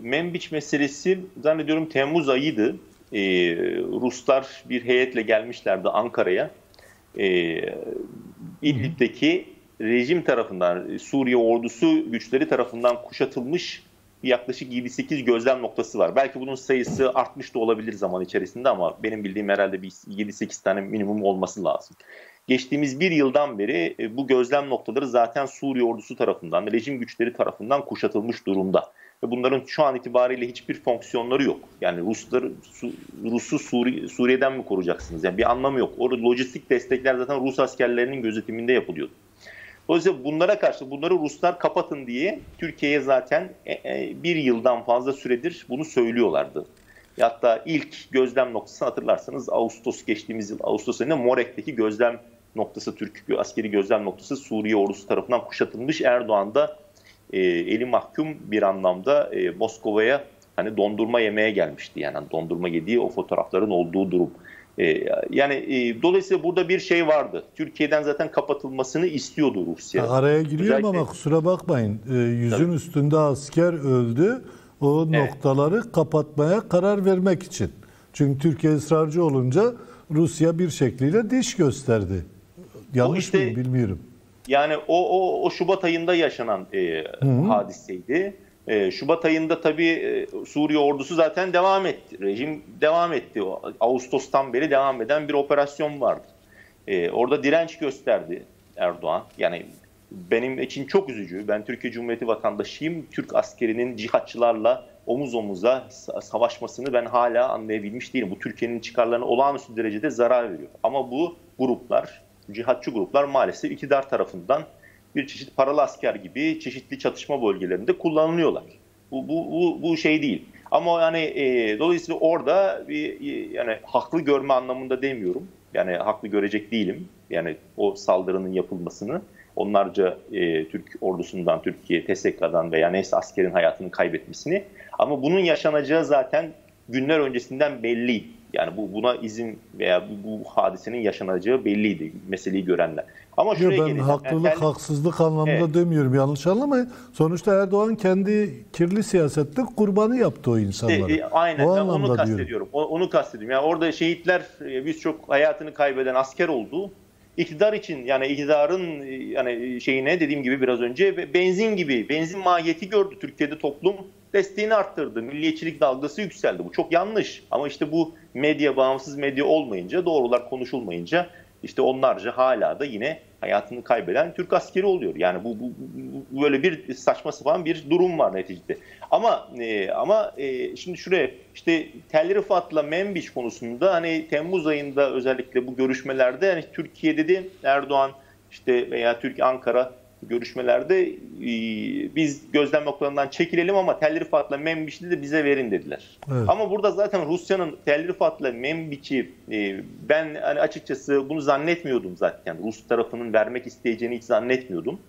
Membiç meselesi zannediyorum Temmuz ayıydı. E, Ruslar bir heyetle gelmişlerdi Ankara'ya. e, İdlib'deki rejim tarafından, Suriye ordusu güçleri tarafından kuşatılmış yaklaşık 7-8 gözlem noktası var. Belki bunun sayısı artmış da olabilir zaman içerisinde ama benim bildiğim herhalde bir 7-8 tane minimum olması lazım. Geçtiğimiz bir yıldan beri e, bu gözlem noktaları zaten Suriye ordusu tarafından, rejim güçleri tarafından kuşatılmış durumda. Ve bunların şu an itibariyle hiçbir fonksiyonları yok. Yani Rusları, Rus'u Suri, Suriye'den mi koruyacaksınız? Yani bir anlamı yok. Orada lojistik destekler zaten Rus askerlerinin gözetiminde yapılıyordu. Dolayısıyla bunlara karşı bunları Ruslar kapatın diye Türkiye'ye zaten e, e, bir yıldan fazla süredir bunu söylüyorlardı. Hatta ilk gözlem noktası hatırlarsanız Ağustos geçtiğimiz yıl Ağustos ayında Morek'teki gözlem noktası Türk askeri gözlem noktası Suriye ordusu tarafından kuşatılmış. Erdoğan da e, eli mahkum bir anlamda e, Moskova'ya hani dondurma yemeye gelmişti. Yani dondurma yediği o fotoğrafların olduğu durum. E, yani e, dolayısıyla burada bir şey vardı. Türkiye'den zaten kapatılmasını istiyordu Rusya. Araya giriyorum Özellikle... ama kusura bakmayın. E, yüzün Tabii. üstünde asker öldü. O evet. noktaları kapatmaya karar vermek için. Çünkü Türkiye ısrarcı olunca Rusya bir şekliyle diş gösterdi. Yanlış işte, mıyım bilmiyorum. Yani o, o, o Şubat ayında yaşanan e, hadiseydi. E, Şubat ayında tabii e, Suriye ordusu zaten devam etti. Rejim devam etti. Ağustos'tan beri devam eden bir operasyon vardı. E, orada direnç gösterdi Erdoğan. Yani benim için çok üzücü. Ben Türkiye Cumhuriyeti vatandaşıyım. Türk askerinin cihatçılarla omuz omuza savaşmasını ben hala anlayabilmiş değilim. Bu Türkiye'nin çıkarlarına olağanüstü derecede zarar veriyor. Ama bu gruplar, cihatçı gruplar maalesef iktidar tarafından bir çeşit paralı asker gibi çeşitli çatışma bölgelerinde kullanılıyorlar. Bu, bu, bu, bu şey değil. Ama yani e, dolayısıyla orada bir yani haklı görme anlamında demiyorum. Yani haklı görecek değilim. Yani o saldırının yapılmasını onlarca e, Türk ordusundan, Türkiye, TSK'dan veya neyse askerin hayatını kaybetmesini. Ama bunun yaşanacağı zaten günler öncesinden belli. Yani bu buna izin veya bu, bu hadisenin yaşanacağı belliydi meseleyi görenler. Ama şuraya Yo, ben haklılık, yani, haksızlık anlamında evet. demiyorum. Yanlış anlamayın. Sonuçta Erdoğan kendi kirli siyasette kurbanı yaptı o insanları. E, e, aynen. O ben onu kastediyorum. O, onu kastediyorum. Yani orada şehitler e, birçok hayatını kaybeden asker oldu. İktidar için yani iktidarın e, yani şeyine dediğim gibi biraz önce benzin gibi benzin maliyeti gördü Türkiye'de toplum desteğini arttırdı. Milliyetçilik dalgası yükseldi. Bu çok yanlış. Ama işte bu medya bağımsız medya olmayınca doğrular konuşulmayınca işte onlarca hala da yine hayatını kaybeden Türk askeri oluyor. Yani bu, bu, bu böyle bir saçma sapan bir durum var neticede. Ama e, ama e, şimdi şuraya işte Tel Rifat'la Membiş konusunda hani Temmuz ayında özellikle bu görüşmelerde hani Türkiye dedi Erdoğan işte veya Türkiye Ankara görüşmelerde e, biz gözlem noktalarından çekilelim ama Tel Rifat'la Membiş'i de bize verin dediler. Evet. Ama burada zaten Rusya'nın Tel Rifat'la Membiş'i e, ben hani açıkçası bunu zannetmiyordum zaten. Rus tarafının vermek isteyeceğini hiç zannetmiyordum.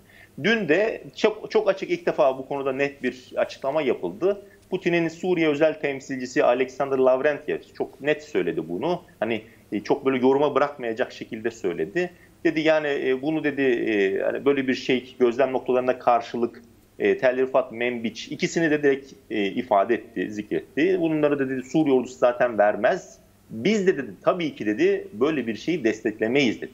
Dün de çok, çok açık ilk defa bu konuda net bir açıklama yapıldı. Putin'in Suriye özel temsilcisi Alexander Lavrentiev çok net söyledi bunu. Hani e, çok böyle yoruma bırakmayacak şekilde söyledi. Dedi yani e, bunu dedi e, hani böyle bir şey gözlem noktalarına karşılık e, Tel Rifat, Membiç ikisini de direkt e, ifade etti, zikretti. Bunları da dedi Suriye ordusu zaten vermez. Biz de dedi tabii ki dedi böyle bir şeyi desteklemeyiz dedi.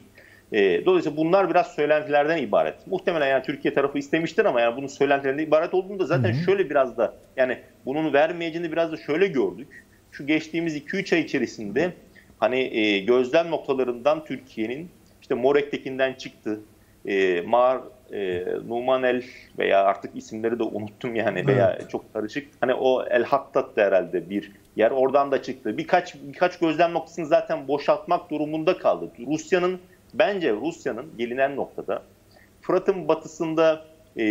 E, dolayısıyla bunlar biraz söylentilerden ibaret. Muhtemelen yani Türkiye tarafı istemiştir ama yani bunun söylentilerden ibaret olduğunda zaten Hı-hı. şöyle biraz da yani bunun vermeyeceğini biraz da şöyle gördük. Şu geçtiğimiz 2-3 ay içerisinde hani e, gözlem noktalarından Türkiye'nin işte Morek'tekinden çıktı. E, Mar, e, Numanel veya artık isimleri de unuttum yani veya evet. çok karışık. Hani o El Hattat da herhalde bir yer oradan da çıktı. Birkaç birkaç gözlem noktasını zaten boşaltmak durumunda kaldı. Rusya'nın bence Rusya'nın gelinen noktada Fırat'ın batısında e,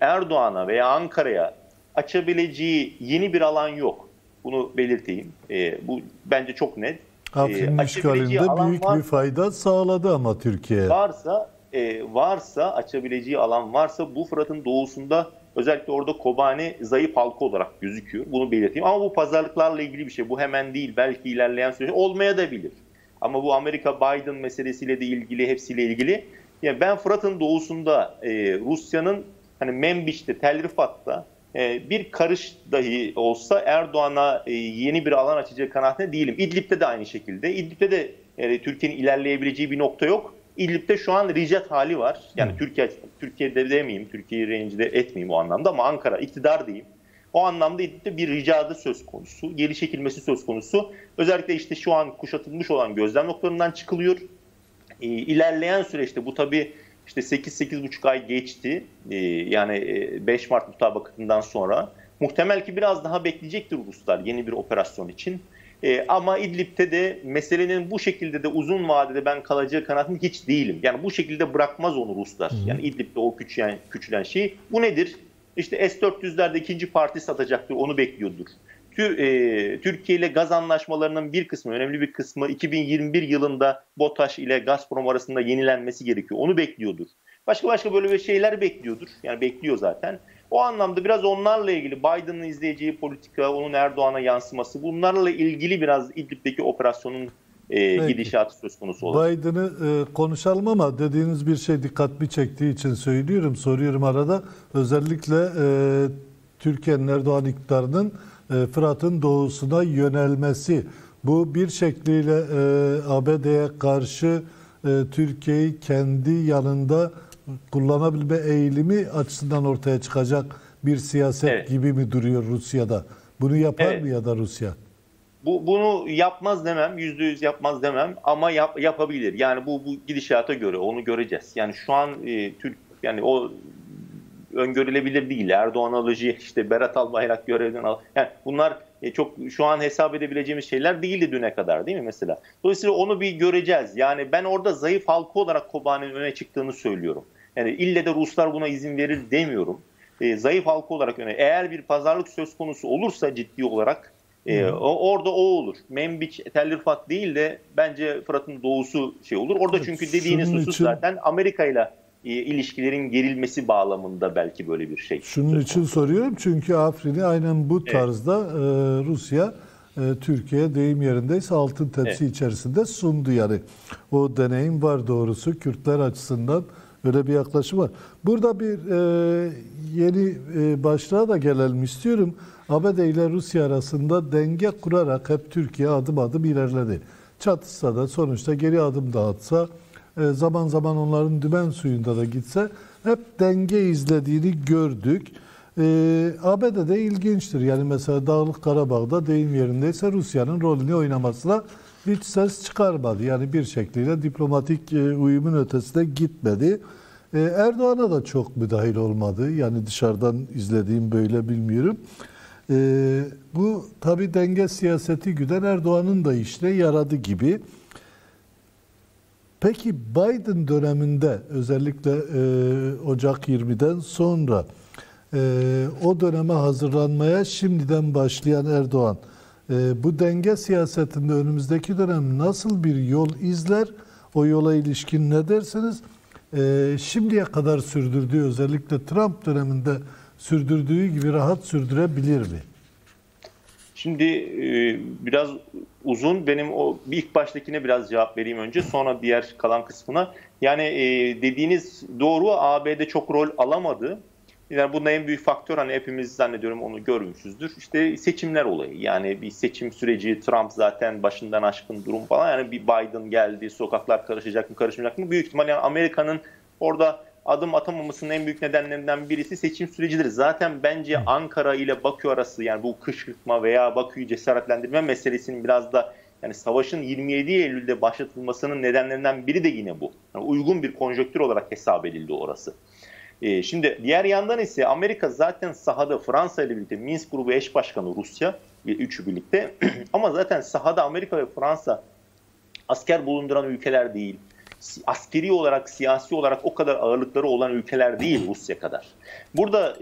Erdoğan'a veya Ankara'ya açabileceği yeni bir alan yok. Bunu belirteyim. E, bu bence çok net. Afrin e, işgalinde büyük var, bir fayda sağladı ama Türkiye. Varsa e, varsa açabileceği alan varsa bu Fırat'ın doğusunda özellikle orada Kobani zayıf halka olarak gözüküyor. Bunu belirteyim. Ama bu pazarlıklarla ilgili bir şey. Bu hemen değil. Belki ilerleyen süreç olmaya da bilir. Ama bu Amerika Biden meselesiyle de ilgili, hepsiyle ilgili. Yani ben Fırat'ın doğusunda e, Rusya'nın hani Membiç'te, Tel Rifat'ta bir karış dahi olsa Erdoğan'a e, yeni bir alan açacağı kanaatinde değilim. İdlib'de de aynı şekilde. İdlib'de de yani Türkiye'nin ilerleyebileceği bir nokta yok. İdlib'de şu an ricat hali var. Yani hmm. Türkiye Türkiye'de demeyeyim, Türkiye'yi rencide etmeyeyim o anlamda ama Ankara iktidar diyeyim. O anlamda İdlib'de bir ricadı söz konusu, geri çekilmesi söz konusu. Özellikle işte şu an kuşatılmış olan gözlem noktalarından çıkılıyor. E, ilerleyen süreçte bu tabii işte 8-8,5 ay geçti. E, yani 5 Mart mutabakatından sonra. Muhtemel ki biraz daha bekleyecektir Ruslar yeni bir operasyon için. E, ama İdlib'te de meselenin bu şekilde de uzun vadede ben kalacağı kanaatinde hiç değilim. Yani bu şekilde bırakmaz onu Ruslar. Hı. Yani İdlib'de o küçülen, küçülen şey. Bu nedir? İşte S-400'lerde ikinci parti satacaktır, onu bekliyordur. E, Türkiye ile gaz anlaşmalarının bir kısmı, önemli bir kısmı 2021 yılında BOTAŞ ile Gazprom arasında yenilenmesi gerekiyor. Onu bekliyordur. Başka başka böyle bir şeyler bekliyordur. Yani bekliyor zaten. O anlamda biraz onlarla ilgili Biden'ın izleyeceği politika, onun Erdoğan'a yansıması bunlarla ilgili biraz İdlib'deki operasyonun e, gidişatı söz konusu olur. Biden'ı e, konuşalım ama dediğiniz bir şey dikkatimi çektiği için söylüyorum, soruyorum arada. Özellikle e, Türkiye'nin Erdoğan iktidarının Fırat'ın doğusuna yönelmesi. Bu bir şekliyle e, ABD'ye karşı e, Türkiye'yi kendi yanında kullanabilme eğilimi açısından ortaya çıkacak bir siyaset evet. gibi mi duruyor Rusya'da? Bunu yapar evet. mı ya da Rusya? Bu bunu yapmaz demem, yüzde yüz yapmaz demem ama yap, yapabilir. Yani bu, bu gidişata göre onu göreceğiz. Yani şu an e, Türk yani o öngörülebilir değil. Erdoğan alıcı işte Berat Albayrak görevden al. Yani bunlar e, çok şu an hesap edebileceğimiz şeyler değildi düne kadar değil mi mesela? Dolayısıyla onu bir göreceğiz. Yani ben orada zayıf halkı olarak Kobani'nin öne çıktığını söylüyorum. Yani ille de Ruslar buna izin verir demiyorum. E, zayıf halkı olarak öne. Eğer bir pazarlık söz konusu olursa ciddi olarak e, o, orada o olur. Membiç, Tellirfat değil de bence Fırat'ın doğusu şey olur. Orada çünkü dediğiniz husus için... zaten Amerika ile ilişkilerin gerilmesi bağlamında belki böyle bir şey. Şunun için soruyorum çünkü Afrin'i aynen bu tarzda evet. e, Rusya e, Türkiye deyim yerindeyse altın tepsi evet. içerisinde sundu yani. O deneyim var doğrusu Kürtler açısından öyle bir yaklaşım var. Burada bir e, yeni e, başlığa da gelelim istiyorum. ABD ile Rusya arasında denge kurarak hep Türkiye adım adım ilerledi. Çatışsa da sonuçta geri adım dağıtsa e, zaman zaman onların dümen suyunda da gitse hep denge izlediğini gördük. Ee, ABD'de ilginçtir. Yani mesela Dağlık Karabağ'da deyim yerindeyse Rusya'nın rolünü oynamasına hiç ses çıkarmadı. Yani bir şekliyle diplomatik e, uyumun ötesine gitmedi. E, Erdoğan'a da çok müdahil olmadı. Yani dışarıdan izlediğim böyle bilmiyorum. E, bu tabi denge siyaseti güden Erdoğan'ın da işte yaradı gibi. Peki Biden döneminde özellikle e, Ocak 20'den sonra e, o döneme hazırlanmaya şimdiden başlayan Erdoğan e, bu denge siyasetinde önümüzdeki dönem nasıl bir yol izler? O yola ilişkin ne dersiniz? E, şimdiye kadar sürdürdüğü özellikle Trump döneminde sürdürdüğü gibi rahat sürdürebilir mi? Şimdi e, biraz uzun. Benim o ilk baştakine biraz cevap vereyim önce. Sonra diğer kalan kısmına. Yani e, dediğiniz doğru ABD çok rol alamadı. Yani bunda en büyük faktör hani hepimiz zannediyorum onu görmüşüzdür. İşte seçimler olayı. Yani bir seçim süreci Trump zaten başından aşkın durum falan. Yani bir Biden geldi sokaklar karışacak mı karışmayacak mı? Büyük ihtimal yani Amerika'nın orada adım atamamasının en büyük nedenlerinden birisi seçim sürecidir. Zaten bence Ankara ile Bakü arası yani bu kışkırtma veya Bakü'yü cesaretlendirme meselesinin biraz da yani savaşın 27 Eylül'de başlatılmasının nedenlerinden biri de yine bu. Yani uygun bir konjöktür olarak hesap edildi orası. Ee, şimdi diğer yandan ise Amerika zaten sahada Fransa ile birlikte Minsk grubu eş başkanı Rusya üçü birlikte ama zaten sahada Amerika ve Fransa asker bulunduran ülkeler değil askeri olarak, siyasi olarak o kadar ağırlıkları olan ülkeler değil Rusya kadar. Burada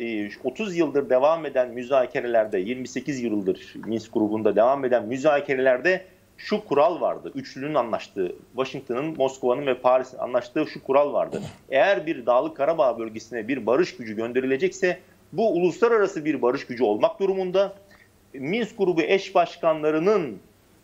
30 e, yıldır devam eden müzakerelerde, 28 yıldır Minsk grubunda devam eden müzakerelerde şu kural vardı. Üçlünün anlaştığı, Washington'ın, Moskova'nın ve Paris'in anlaştığı şu kural vardı. Eğer bir Dağlık Karabağ bölgesine bir barış gücü gönderilecekse bu uluslararası bir barış gücü olmak durumunda. Minsk grubu eş başkanlarının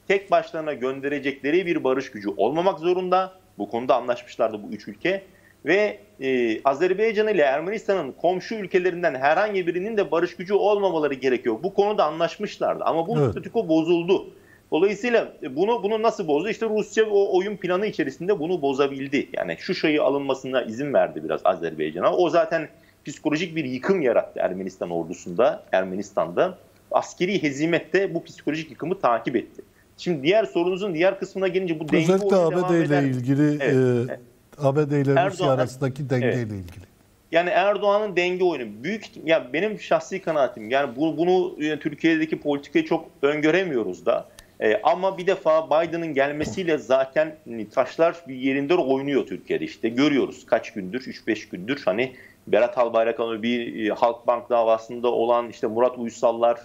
tek başlarına gönderecekleri bir barış gücü olmamak zorunda. Bu konuda anlaşmışlardı bu üç ülke. Ve e, Azerbaycan ile Ermenistan'ın komşu ülkelerinden herhangi birinin de barış gücü olmamaları gerekiyor. Bu konuda anlaşmışlardı ama bu evet. statüko bozuldu. Dolayısıyla bunu bunu nasıl bozdu? İşte Rusya o oyun planı içerisinde bunu bozabildi. Yani şu şeyi alınmasına izin verdi biraz Azerbaycan'a. O zaten psikolojik bir yıkım yarattı Ermenistan ordusunda, Ermenistan'da. Askeri hezimette bu psikolojik yıkımı takip etti. Şimdi diğer sorunuzun diğer kısmına gelince bu denge Özellikle ABD ile eder. ilgili Evet, e. ABD ile Rusya Erdoğan- arasındaki dengeyle Evet. ilgili. Yani Erdoğan'ın denge oyunu büyük ya benim şahsi kanaatim yani bu, bunu e, Türkiye'deki politikayı çok öngöremiyoruz da E, ama bir defa Biden'ın gelmesiyle zaten taşlar bir yerinde oynuyor Türkiye'de işte görüyoruz kaç gündür 3-5 gündür hani Berat Albayrak'ın bir e, Halkbank davasında olan işte Murat Uysallar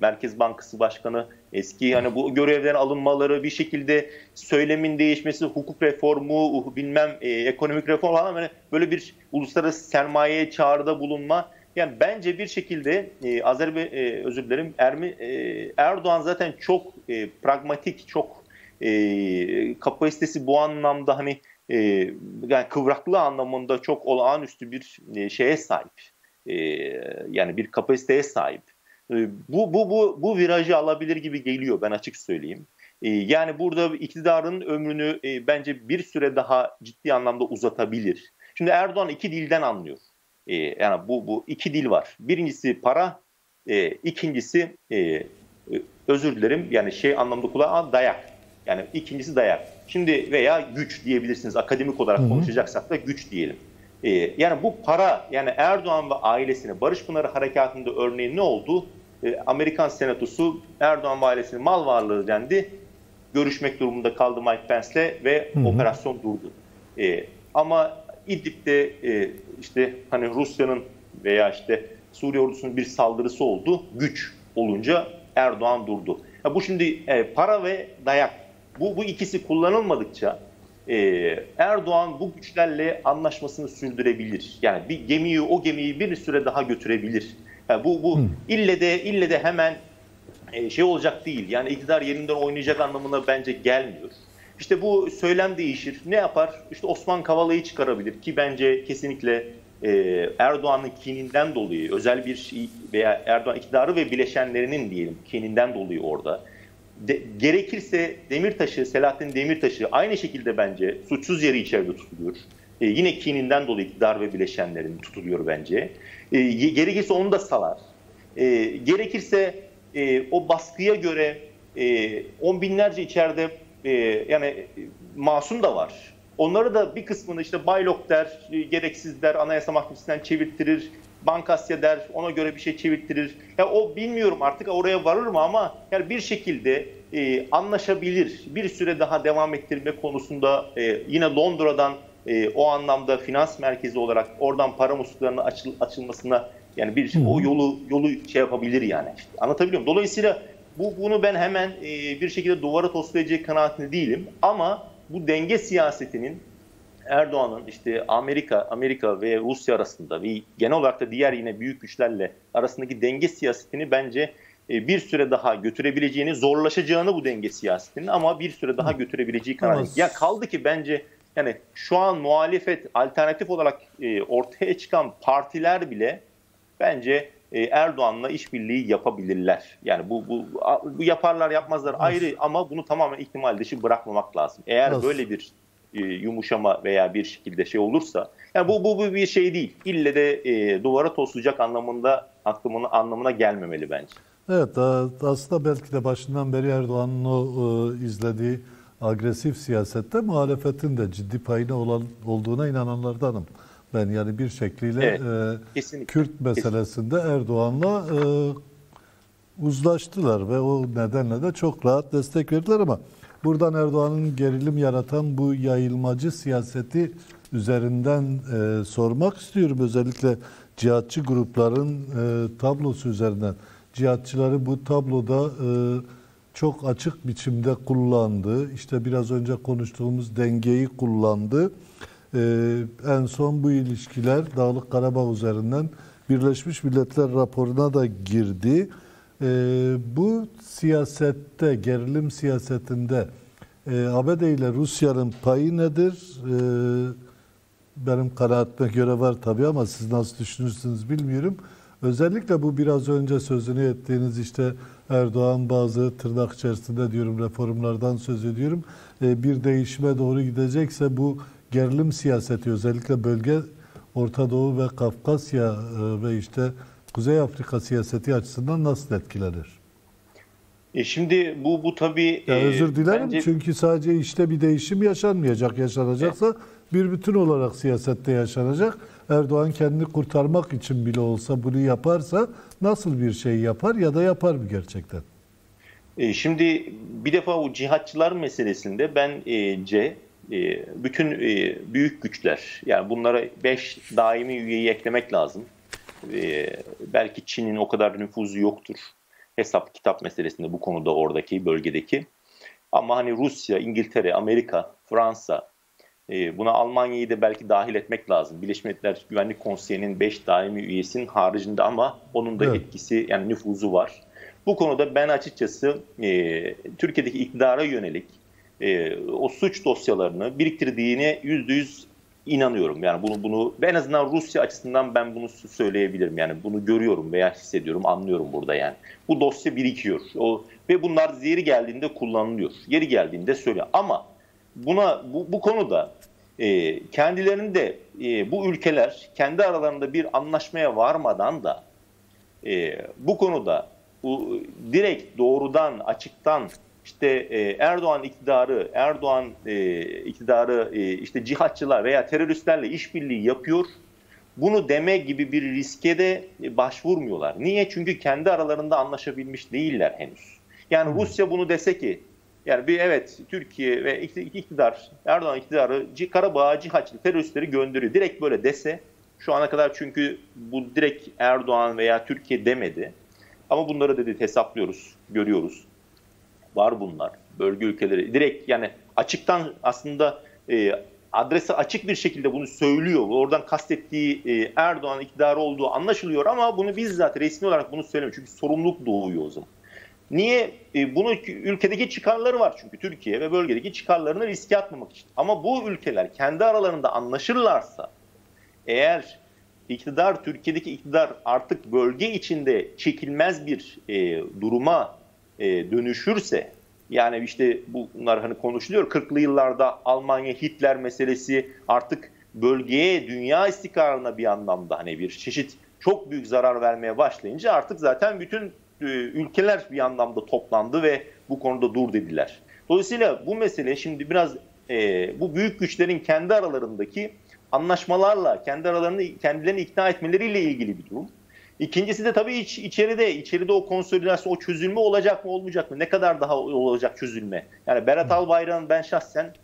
Merkez Bankası Başkanı eski hani bu görevden alınmaları bir şekilde söylemin değişmesi, hukuk reformu, bilmem e, ekonomik reform falan hani böyle bir uluslararası sermayeye çağrıda bulunma. Yani bence bir şekilde e, Azerbe e, özür dilerim Ermi, e, Erdoğan zaten çok e, pragmatik, çok e, kapasitesi bu anlamda hani e, yani kıvraklığı anlamında çok olağanüstü bir e, şeye sahip. E, yani bir kapasiteye sahip. E, bu bu bu bu virajı alabilir gibi geliyor ben açık söyleyeyim. E, yani burada iktidarın ömrünü e, bence bir süre daha ciddi anlamda uzatabilir. Şimdi Erdoğan iki dilden anlıyor. E, yani bu bu iki dil var. Birincisi para, e, ikincisi e, özür dilerim yani şey anlamda kullanan dayak. Yani ikincisi dayak. Şimdi veya güç diyebilirsiniz. Akademik olarak konuşacaksak da güç diyelim. Ee, yani bu para yani Erdoğan ve ailesine Barış Pınarı Harekatı'nda örneğin ne oldu? Ee, Amerikan Senatosu Erdoğan ve ailesinin mal varlığı dendi. Görüşmek durumunda kaldı Mike Pence'le ve Hı hı. operasyon durdu. Ee, ama İdlib'de e, işte hani Rusya'nın veya işte Suriye ordusunun bir saldırısı oldu. Güç olunca Erdoğan durdu. Ha, bu şimdi e, para ve dayak. Bu, bu ikisi kullanılmadıkça e, Erdoğan bu güçlerle anlaşmasını sürdürebilir. Yani bir gemiyi o gemiyi bir süre daha götürebilir. Ha, bu bu ille de ille de hemen e, şey olacak değil. Yani iktidar yerinden oynayacak anlamına bence gelmiyor. İşte bu söylem değişir. Ne yapar? İşte Osman Kavala'yı çıkarabilir ki bence kesinlikle e, Erdoğan'ın kininden dolayı özel bir şey veya Erdoğan iktidarı ve bileşenlerinin diyelim kininden dolayı orada. De, gerekirse Demirtaş'ı, Selahattin Demirtaş'ı aynı şekilde bence suçsuz yere içeride tutuluyor. E, yine kininden dolayı iktidar ve bileşenlerin tutuluyor bence. E, gerekirse onu da salar. E, gerekirse e, o baskıya göre e, on binlerce içeride e, yani e, masum da var. Onları da bir kısmını işte baylok der, e, gereksiz der, anayasa mahkemesinden çevirttirir, bankasya der, ona göre bir şey çevirttirir. Ya o bilmiyorum artık oraya varır mı ama yani bir şekilde e, anlaşabilir. Bir süre daha devam ettirme konusunda e, yine Londra'dan e, o anlamda finans merkezi olarak oradan para musluklarının açıl, açılmasına yani bir Hı. o yolu yolu şey yapabilir yani. İşte anlatabiliyor muyum? Dolayısıyla bu bunu ben hemen e, bir şekilde duvara toslayacak kanaatinde değilim ama bu denge siyasetinin Erdoğan'ın işte Amerika, Amerika ve Rusya arasında ve genel olarak da diğer yine büyük güçlerle arasındaki denge siyasetini bence e, bir süre daha götürebileceğini, zorlaşacağını bu denge siyasetinin ama bir süre daha götürebileceği kanaatinde. Ama- Ya kaldı ki bence yani şu an muhalefet alternatif olarak e, ortaya çıkan partiler bile bence e, Erdoğan'la işbirliği yapabilirler. Yani bu, bu, bu yaparlar yapmazlar ayrı ama bunu tamamen ihtimal dışı bırakmamak lazım. Eğer Nasıl? böyle bir e, yumuşama veya bir şekilde şey olursa yani bu, bu, bu bir şey değil. İlle de e, duvara toslayacak anlamında aklımına, anlamına gelmemeli bence. Evet aslında belki de başından beri Erdoğan'ın o e, izlediği agresif siyasette muhalefetin de ciddi payına olan olduğuna inananlardanım. Ben yani bir şekliyle Evet, e, Kesinlikle. Kürt meselesinde Erdoğan'la e, uzlaştılar ve o nedenle de çok rahat destek verdiler ama buradan Erdoğan'ın gerilim yaratan bu yayılmacı siyaseti üzerinden e, sormak istiyorum. Özellikle cihatçı grupların e, tablosu üzerinden. Cihatçıları bu tabloda e, çok açık biçimde kullandı. İşte biraz önce konuştuğumuz dengeyi kullandı. Ee, en son bu ilişkiler Dağlık Karabağ üzerinden Birleşmiş Milletler raporuna da girdi. Ee, bu siyasette, gerilim siyasetinde e, ABD ile Rusya'nın payı nedir? Ee, benim kanaatime göre var tabii ama siz nasıl düşünürsünüz bilmiyorum. Özellikle bu biraz önce sözünü ettiğiniz işte Erdoğan bazı tırnak içerisinde diyorum reformlardan söz ediyorum. E, bir değişime doğru gidecekse bu gerilim siyaseti özellikle bölge Orta Doğu ve Kafkasya e, ve işte Kuzey Afrika siyaseti açısından nasıl etkilenir? E şimdi bu bu tabii ya e, özür dilerim bence, çünkü sadece işte bir değişim yaşanmayacak. Yaşanacaksa bir bütün olarak siyasette yaşanacak. Erdoğan kendini kurtarmak için bile olsa bunu yaparsa nasıl bir şey yapar ya da yapar mı gerçekten? E, şimdi bir defa bu cihatçılar meselesinde bence e, bütün e, büyük güçler yani bunlara 5 daimi üyeyi eklemek lazım. Belki Çin'in o kadar nüfuzu yoktur. Hesap kitap meselesinde bu konuda oradaki bölgedeki. Ama hani Rusya, İngiltere, Amerika, Fransa, buna Almanya'yı da belki dahil etmek lazım. Birleşmiş Milletler Güvenlik Konseyi'nin 5 daimi üyesinin haricinde ama onun da evet. etkisi yani nüfuzu var. Bu konuda ben açıkçası e, Türkiye'deki iktidara yönelik e, o suç dosyalarını biriktirdiğine yüzde yüz inanıyorum. Yani bunu bunu en azından Rusya açısından ben bunu söyleyebilirim. Yani bunu görüyorum veya hissediyorum, anlıyorum burada yani. Bu dosya birikiyor. O ve bunlar yeri geldiğinde kullanılıyor. Yeri geldiğinde söylüyor. Ama buna bu, bu konuda e, kendilerinde e, bu ülkeler kendi aralarında bir anlaşmaya varmadan da e, bu konuda bu direkt doğrudan açıktan işte e, Erdoğan iktidarı Erdoğan e, iktidarı e, işte cihatçılar veya teröristlerle işbirliği yapıyor. Bunu deme gibi bir riske de başvurmuyorlar. Niye? Çünkü kendi aralarında anlaşabilmiş değiller henüz. Yani. Rusya bunu dese ki yani bir evet Türkiye ve iktidar Erdoğan iktidarı Karabağ'a cihatçı teröristleri gönderiyor. Direkt böyle dese şu ana kadar çünkü bu direkt Erdoğan veya Türkiye demedi. Ama bunları dedi hesaplıyoruz, görüyoruz. Var bunlar. Bölge ülkeleri direkt yani açıktan aslında e, adrese açık bir şekilde bunu söylüyor. Oradan kastettiği e, Erdoğan iktidarı olduğu anlaşılıyor ama bunu bizzat resmi olarak bunu söylemiyor. Çünkü sorumluluk doğuyor o zaman. Niye? E, bunu ülkedeki çıkarları var çünkü Türkiye ve bölgedeki çıkarlarını riske atmamak için. Ama bu ülkeler kendi aralarında anlaşırlarsa eğer iktidar, Türkiye'deki iktidar artık bölge içinde çekilmez bir e, duruma e, dönüşürse yani işte bunlar hani konuşuluyor 40'lı yıllarda Almanya Hitler meselesi artık bölgeye dünya istikrarına bir anlamda hani bir çeşit çok büyük zarar vermeye başlayınca artık zaten bütün ülkeler bir anlamda toplandı ve bu konuda dur dediler. Dolayısıyla bu mesele şimdi biraz e, bu büyük güçlerin kendi aralarındaki anlaşmalarla kendi aralarını kendilerini ikna etmeleriyle ilgili bir durum. İkincisi de tabii iç, içeride, içeride o konsolidasyon, o çözülme olacak mı olmayacak mı? Ne kadar daha olacak çözülme? Yani Berat Albayrak'ın ben şahsen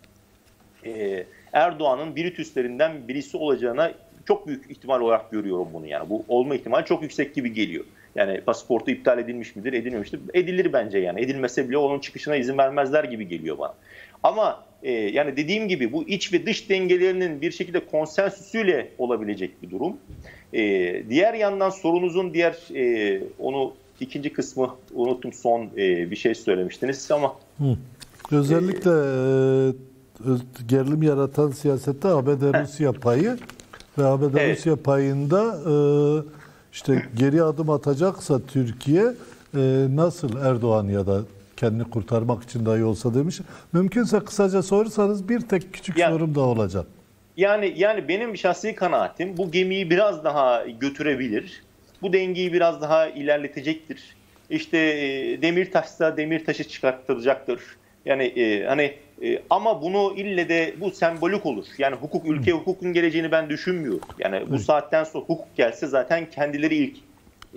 e, Erdoğan'ın Biritüslerinden birisi olacağına çok büyük ihtimal olarak görüyorum bunu. Yani bu olma ihtimali çok yüksek gibi geliyor. Yani pasaportu iptal edilmiş midir, edilmemiştir? Edilir bence yani. Edilmese bile onun çıkışına izin vermezler gibi geliyor bana. Ama e, yani dediğim gibi bu iç ve dış dengelerinin bir şekilde konsensüsüyle olabilecek bir durum. E, diğer yandan sorunuzun diğer e, onu ikinci kısmı unuttum son e, bir şey söylemiştiniz ama Hı. özellikle e, gerilim yaratan siyasette ABD-Rusya payı ve ABD-Rusya evet. payında e, işte geri adım atacaksa Türkiye e, nasıl Erdoğan ya da kendini kurtarmak için dahi olsa demiş. Mümkünse kısaca sorursanız bir tek küçük yani, sorum da olacak. Yani yani benim şahsi kanaatim bu gemiyi biraz daha götürebilir. Bu dengeyi biraz daha ilerletecektir. İşte e, demir taşsa demir taşı çıkartılacaktır. Yani e, hani e, ama bunu ille de bu sembolik olur. Yani hukuk ülke hukukun geleceğini ben düşünmüyorum. Yani bu saatten sonra hukuk gelse zaten kendileri ilk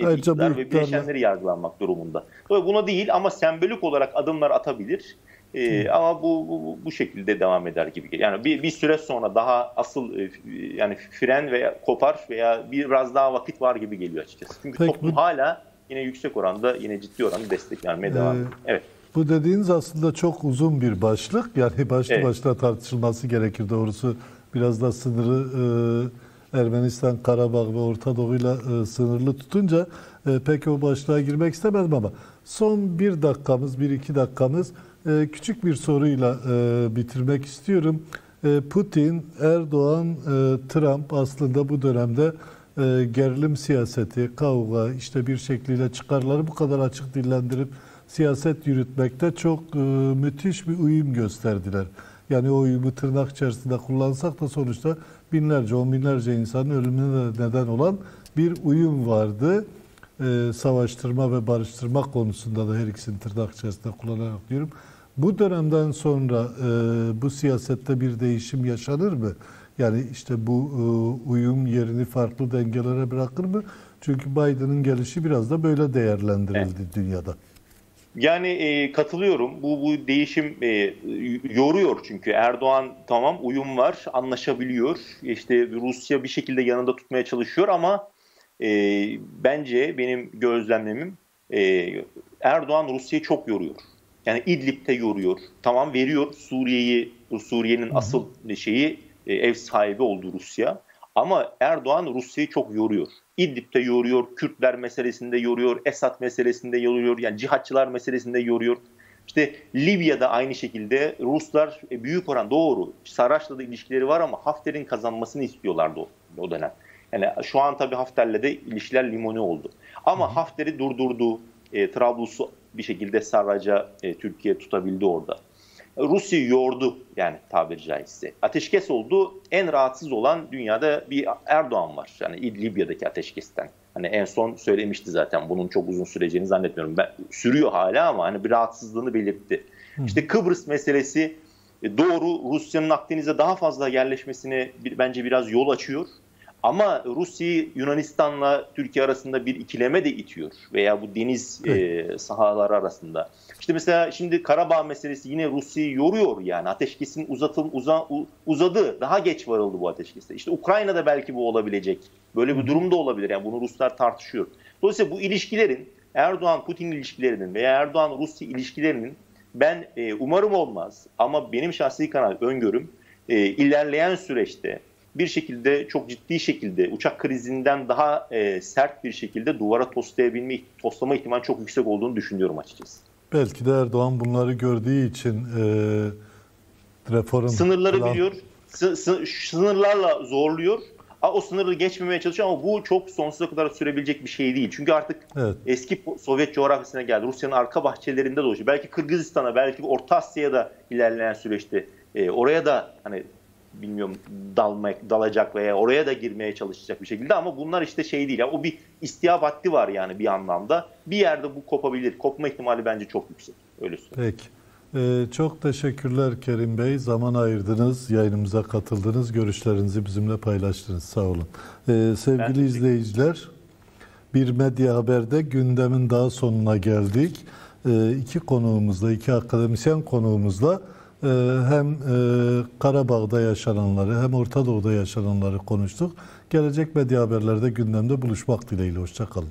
Ayrıca bu ve bileşenleri yargılanmak durumunda. Buna değil ama sembolik olarak adımlar atabilir. Ee, ama bu, bu bu şekilde devam eder gibi. Yani bir, bir süre sonra daha asıl e, yani fren veya kopar veya biraz daha vakit var gibi geliyor açıkçası. Çünkü Peki, toplum bu... hala yine yüksek oranda yine ciddi oranda destek vermeye devam ediyor. Ee, evet. Bu dediğiniz aslında çok uzun bir başlık. Yani başlı evet. başına tartışılması gerekir doğrusu. Biraz da sınırı e, Ermenistan, Karabağ ve Orta Doğu'yla e, sınırlı tutunca e, pek o başlığa girmek istemedim ama son bir dakikamız, bir iki dakikamız e, küçük bir soruyla e, bitirmek istiyorum. E, Putin, Erdoğan, e, Trump aslında bu dönemde e, gerilim siyaseti, kavga, işte bir şekliyle çıkarları bu kadar açık dillendirip siyaset yürütmekte çok e, müthiş bir uyum gösterdiler. Yani o uyumu tırnak içerisinde kullansak da sonuçta binlerce, on binlerce insanın ölümüne de neden olan bir uyum vardı. E, savaştırma ve barıştırma konusunda da her ikisini tırnak içerisinde kullanarak diyorum. Bu dönemden sonra e, bu siyasette bir değişim yaşanır mı? Yani işte bu e, uyum yerini farklı dengelere bırakır mı? Çünkü Biden'ın gelişi biraz da böyle değerlendirildi evet. dünyada. Yani e, katılıyorum. Bu bu değişim e, yoruyor çünkü Erdoğan tamam uyum var, anlaşabiliyor. İşte Rusya bir şekilde yanında tutmaya çalışıyor ama e, bence benim gözlemlemim e, Erdoğan Rusya'yı çok yoruyor. Yani İdlib'te yoruyor. Tamam veriyor Suriye'yi, Suriye'nin asıl şeyi e, ev sahibi oldu Rusya. Ama Erdoğan Rusya'yı çok yoruyor. İdlib'de yoruyor, Kürtler meselesinde yoruyor, Esad meselesinde yoruyor, yani cihatçılar meselesinde yoruyor. İşte Libya'da aynı şekilde Ruslar e, büyük oran doğru. Saraç'la da ilişkileri var ama Hafter'in kazanmasını istiyorlardı o, o dönem. Yani şu an tabii Hafter'le de ilişkiler limoni oldu. Ama Hafter'i durdurdu. E, Trablus'u bir şekilde Sarrac'a e, Türkiye tutabildi orada. Rusya'yı yordu yani tabiri caizse. Ateşkes oldu. En rahatsız olan dünyada bir Erdoğan var. Yani Libya'daki ateşkesten. Hani en son söylemişti zaten bunun çok uzun süreceğini zannetmiyorum. Ben, sürüyor hala ama hani bir rahatsızlığını belirtti. Hı. İşte Kıbrıs meselesi e, doğru Rusya'nın Akdeniz'e daha fazla yerleşmesine bence biraz yol açıyor. Ama Rusya'yı Yunanistan'la Türkiye arasında bir ikileme de itiyor veya bu deniz e, sahaları arasında. İşte mesela şimdi Karabağ meselesi yine Rusya'yı yoruyor yani ateşkesin uzatıl uza, uzadı daha geç varıldı bu ateşkeste. İşte Ukrayna'da belki bu olabilecek. Böyle bir durum da olabilir yani bunu Ruslar tartışıyor. Dolayısıyla bu ilişkilerin Erdoğan-Putin ilişkilerinin veya Erdoğan-Rusya ilişkilerinin ben e, umarım olmaz ama benim şahsi kanal öngörüm e, ilerleyen süreçte bir şekilde çok ciddi şekilde uçak krizinden daha e, sert bir şekilde duvara toslayabilme, toslama ihtimali çok yüksek olduğunu düşünüyorum açıkçası. Belki de Erdoğan bunları gördüğü için e, reform... Sınırları falan... biliyor, sınırlarla zorluyor. O sınırı geçmemeye çalışıyor ama bu çok sonsuza kadar sürebilecek bir şey değil. Çünkü artık evet. eski Sovyet coğrafyasına geldi. Rusya'nın arka bahçelerinde dolaşıyor. Belki Kırgızistan'a, belki Orta Asya'ya da ilerleyen süreçte e, oraya da hani bilmiyorum dalmak dalacak veya oraya da girmeye çalışacak bir şekilde ama bunlar işte şey değil. Yani o bir istihap haddi var yani bir anlamda. Bir yerde bu kopabilir. Kopma ihtimali bence çok yüksek. Öyle söyleyeyim. Peki. Ee, çok teşekkürler Kerim Bey. Zaman ayırdınız, yayınımıza katıldınız, görüşlerinizi bizimle paylaştınız. Sağ olun. Ee, sevgili izleyiciler, bir medya haberde gündemin daha sonuna geldik. Ee, iki konuğumuzla, iki akademisyen konuğumuzla hem e, Karabağ'da yaşananları hem Orta Doğu'da yaşananları konuştuk. Gelecek medya haberlerde gündemde buluşmak dileğiyle. Hoşçakalın.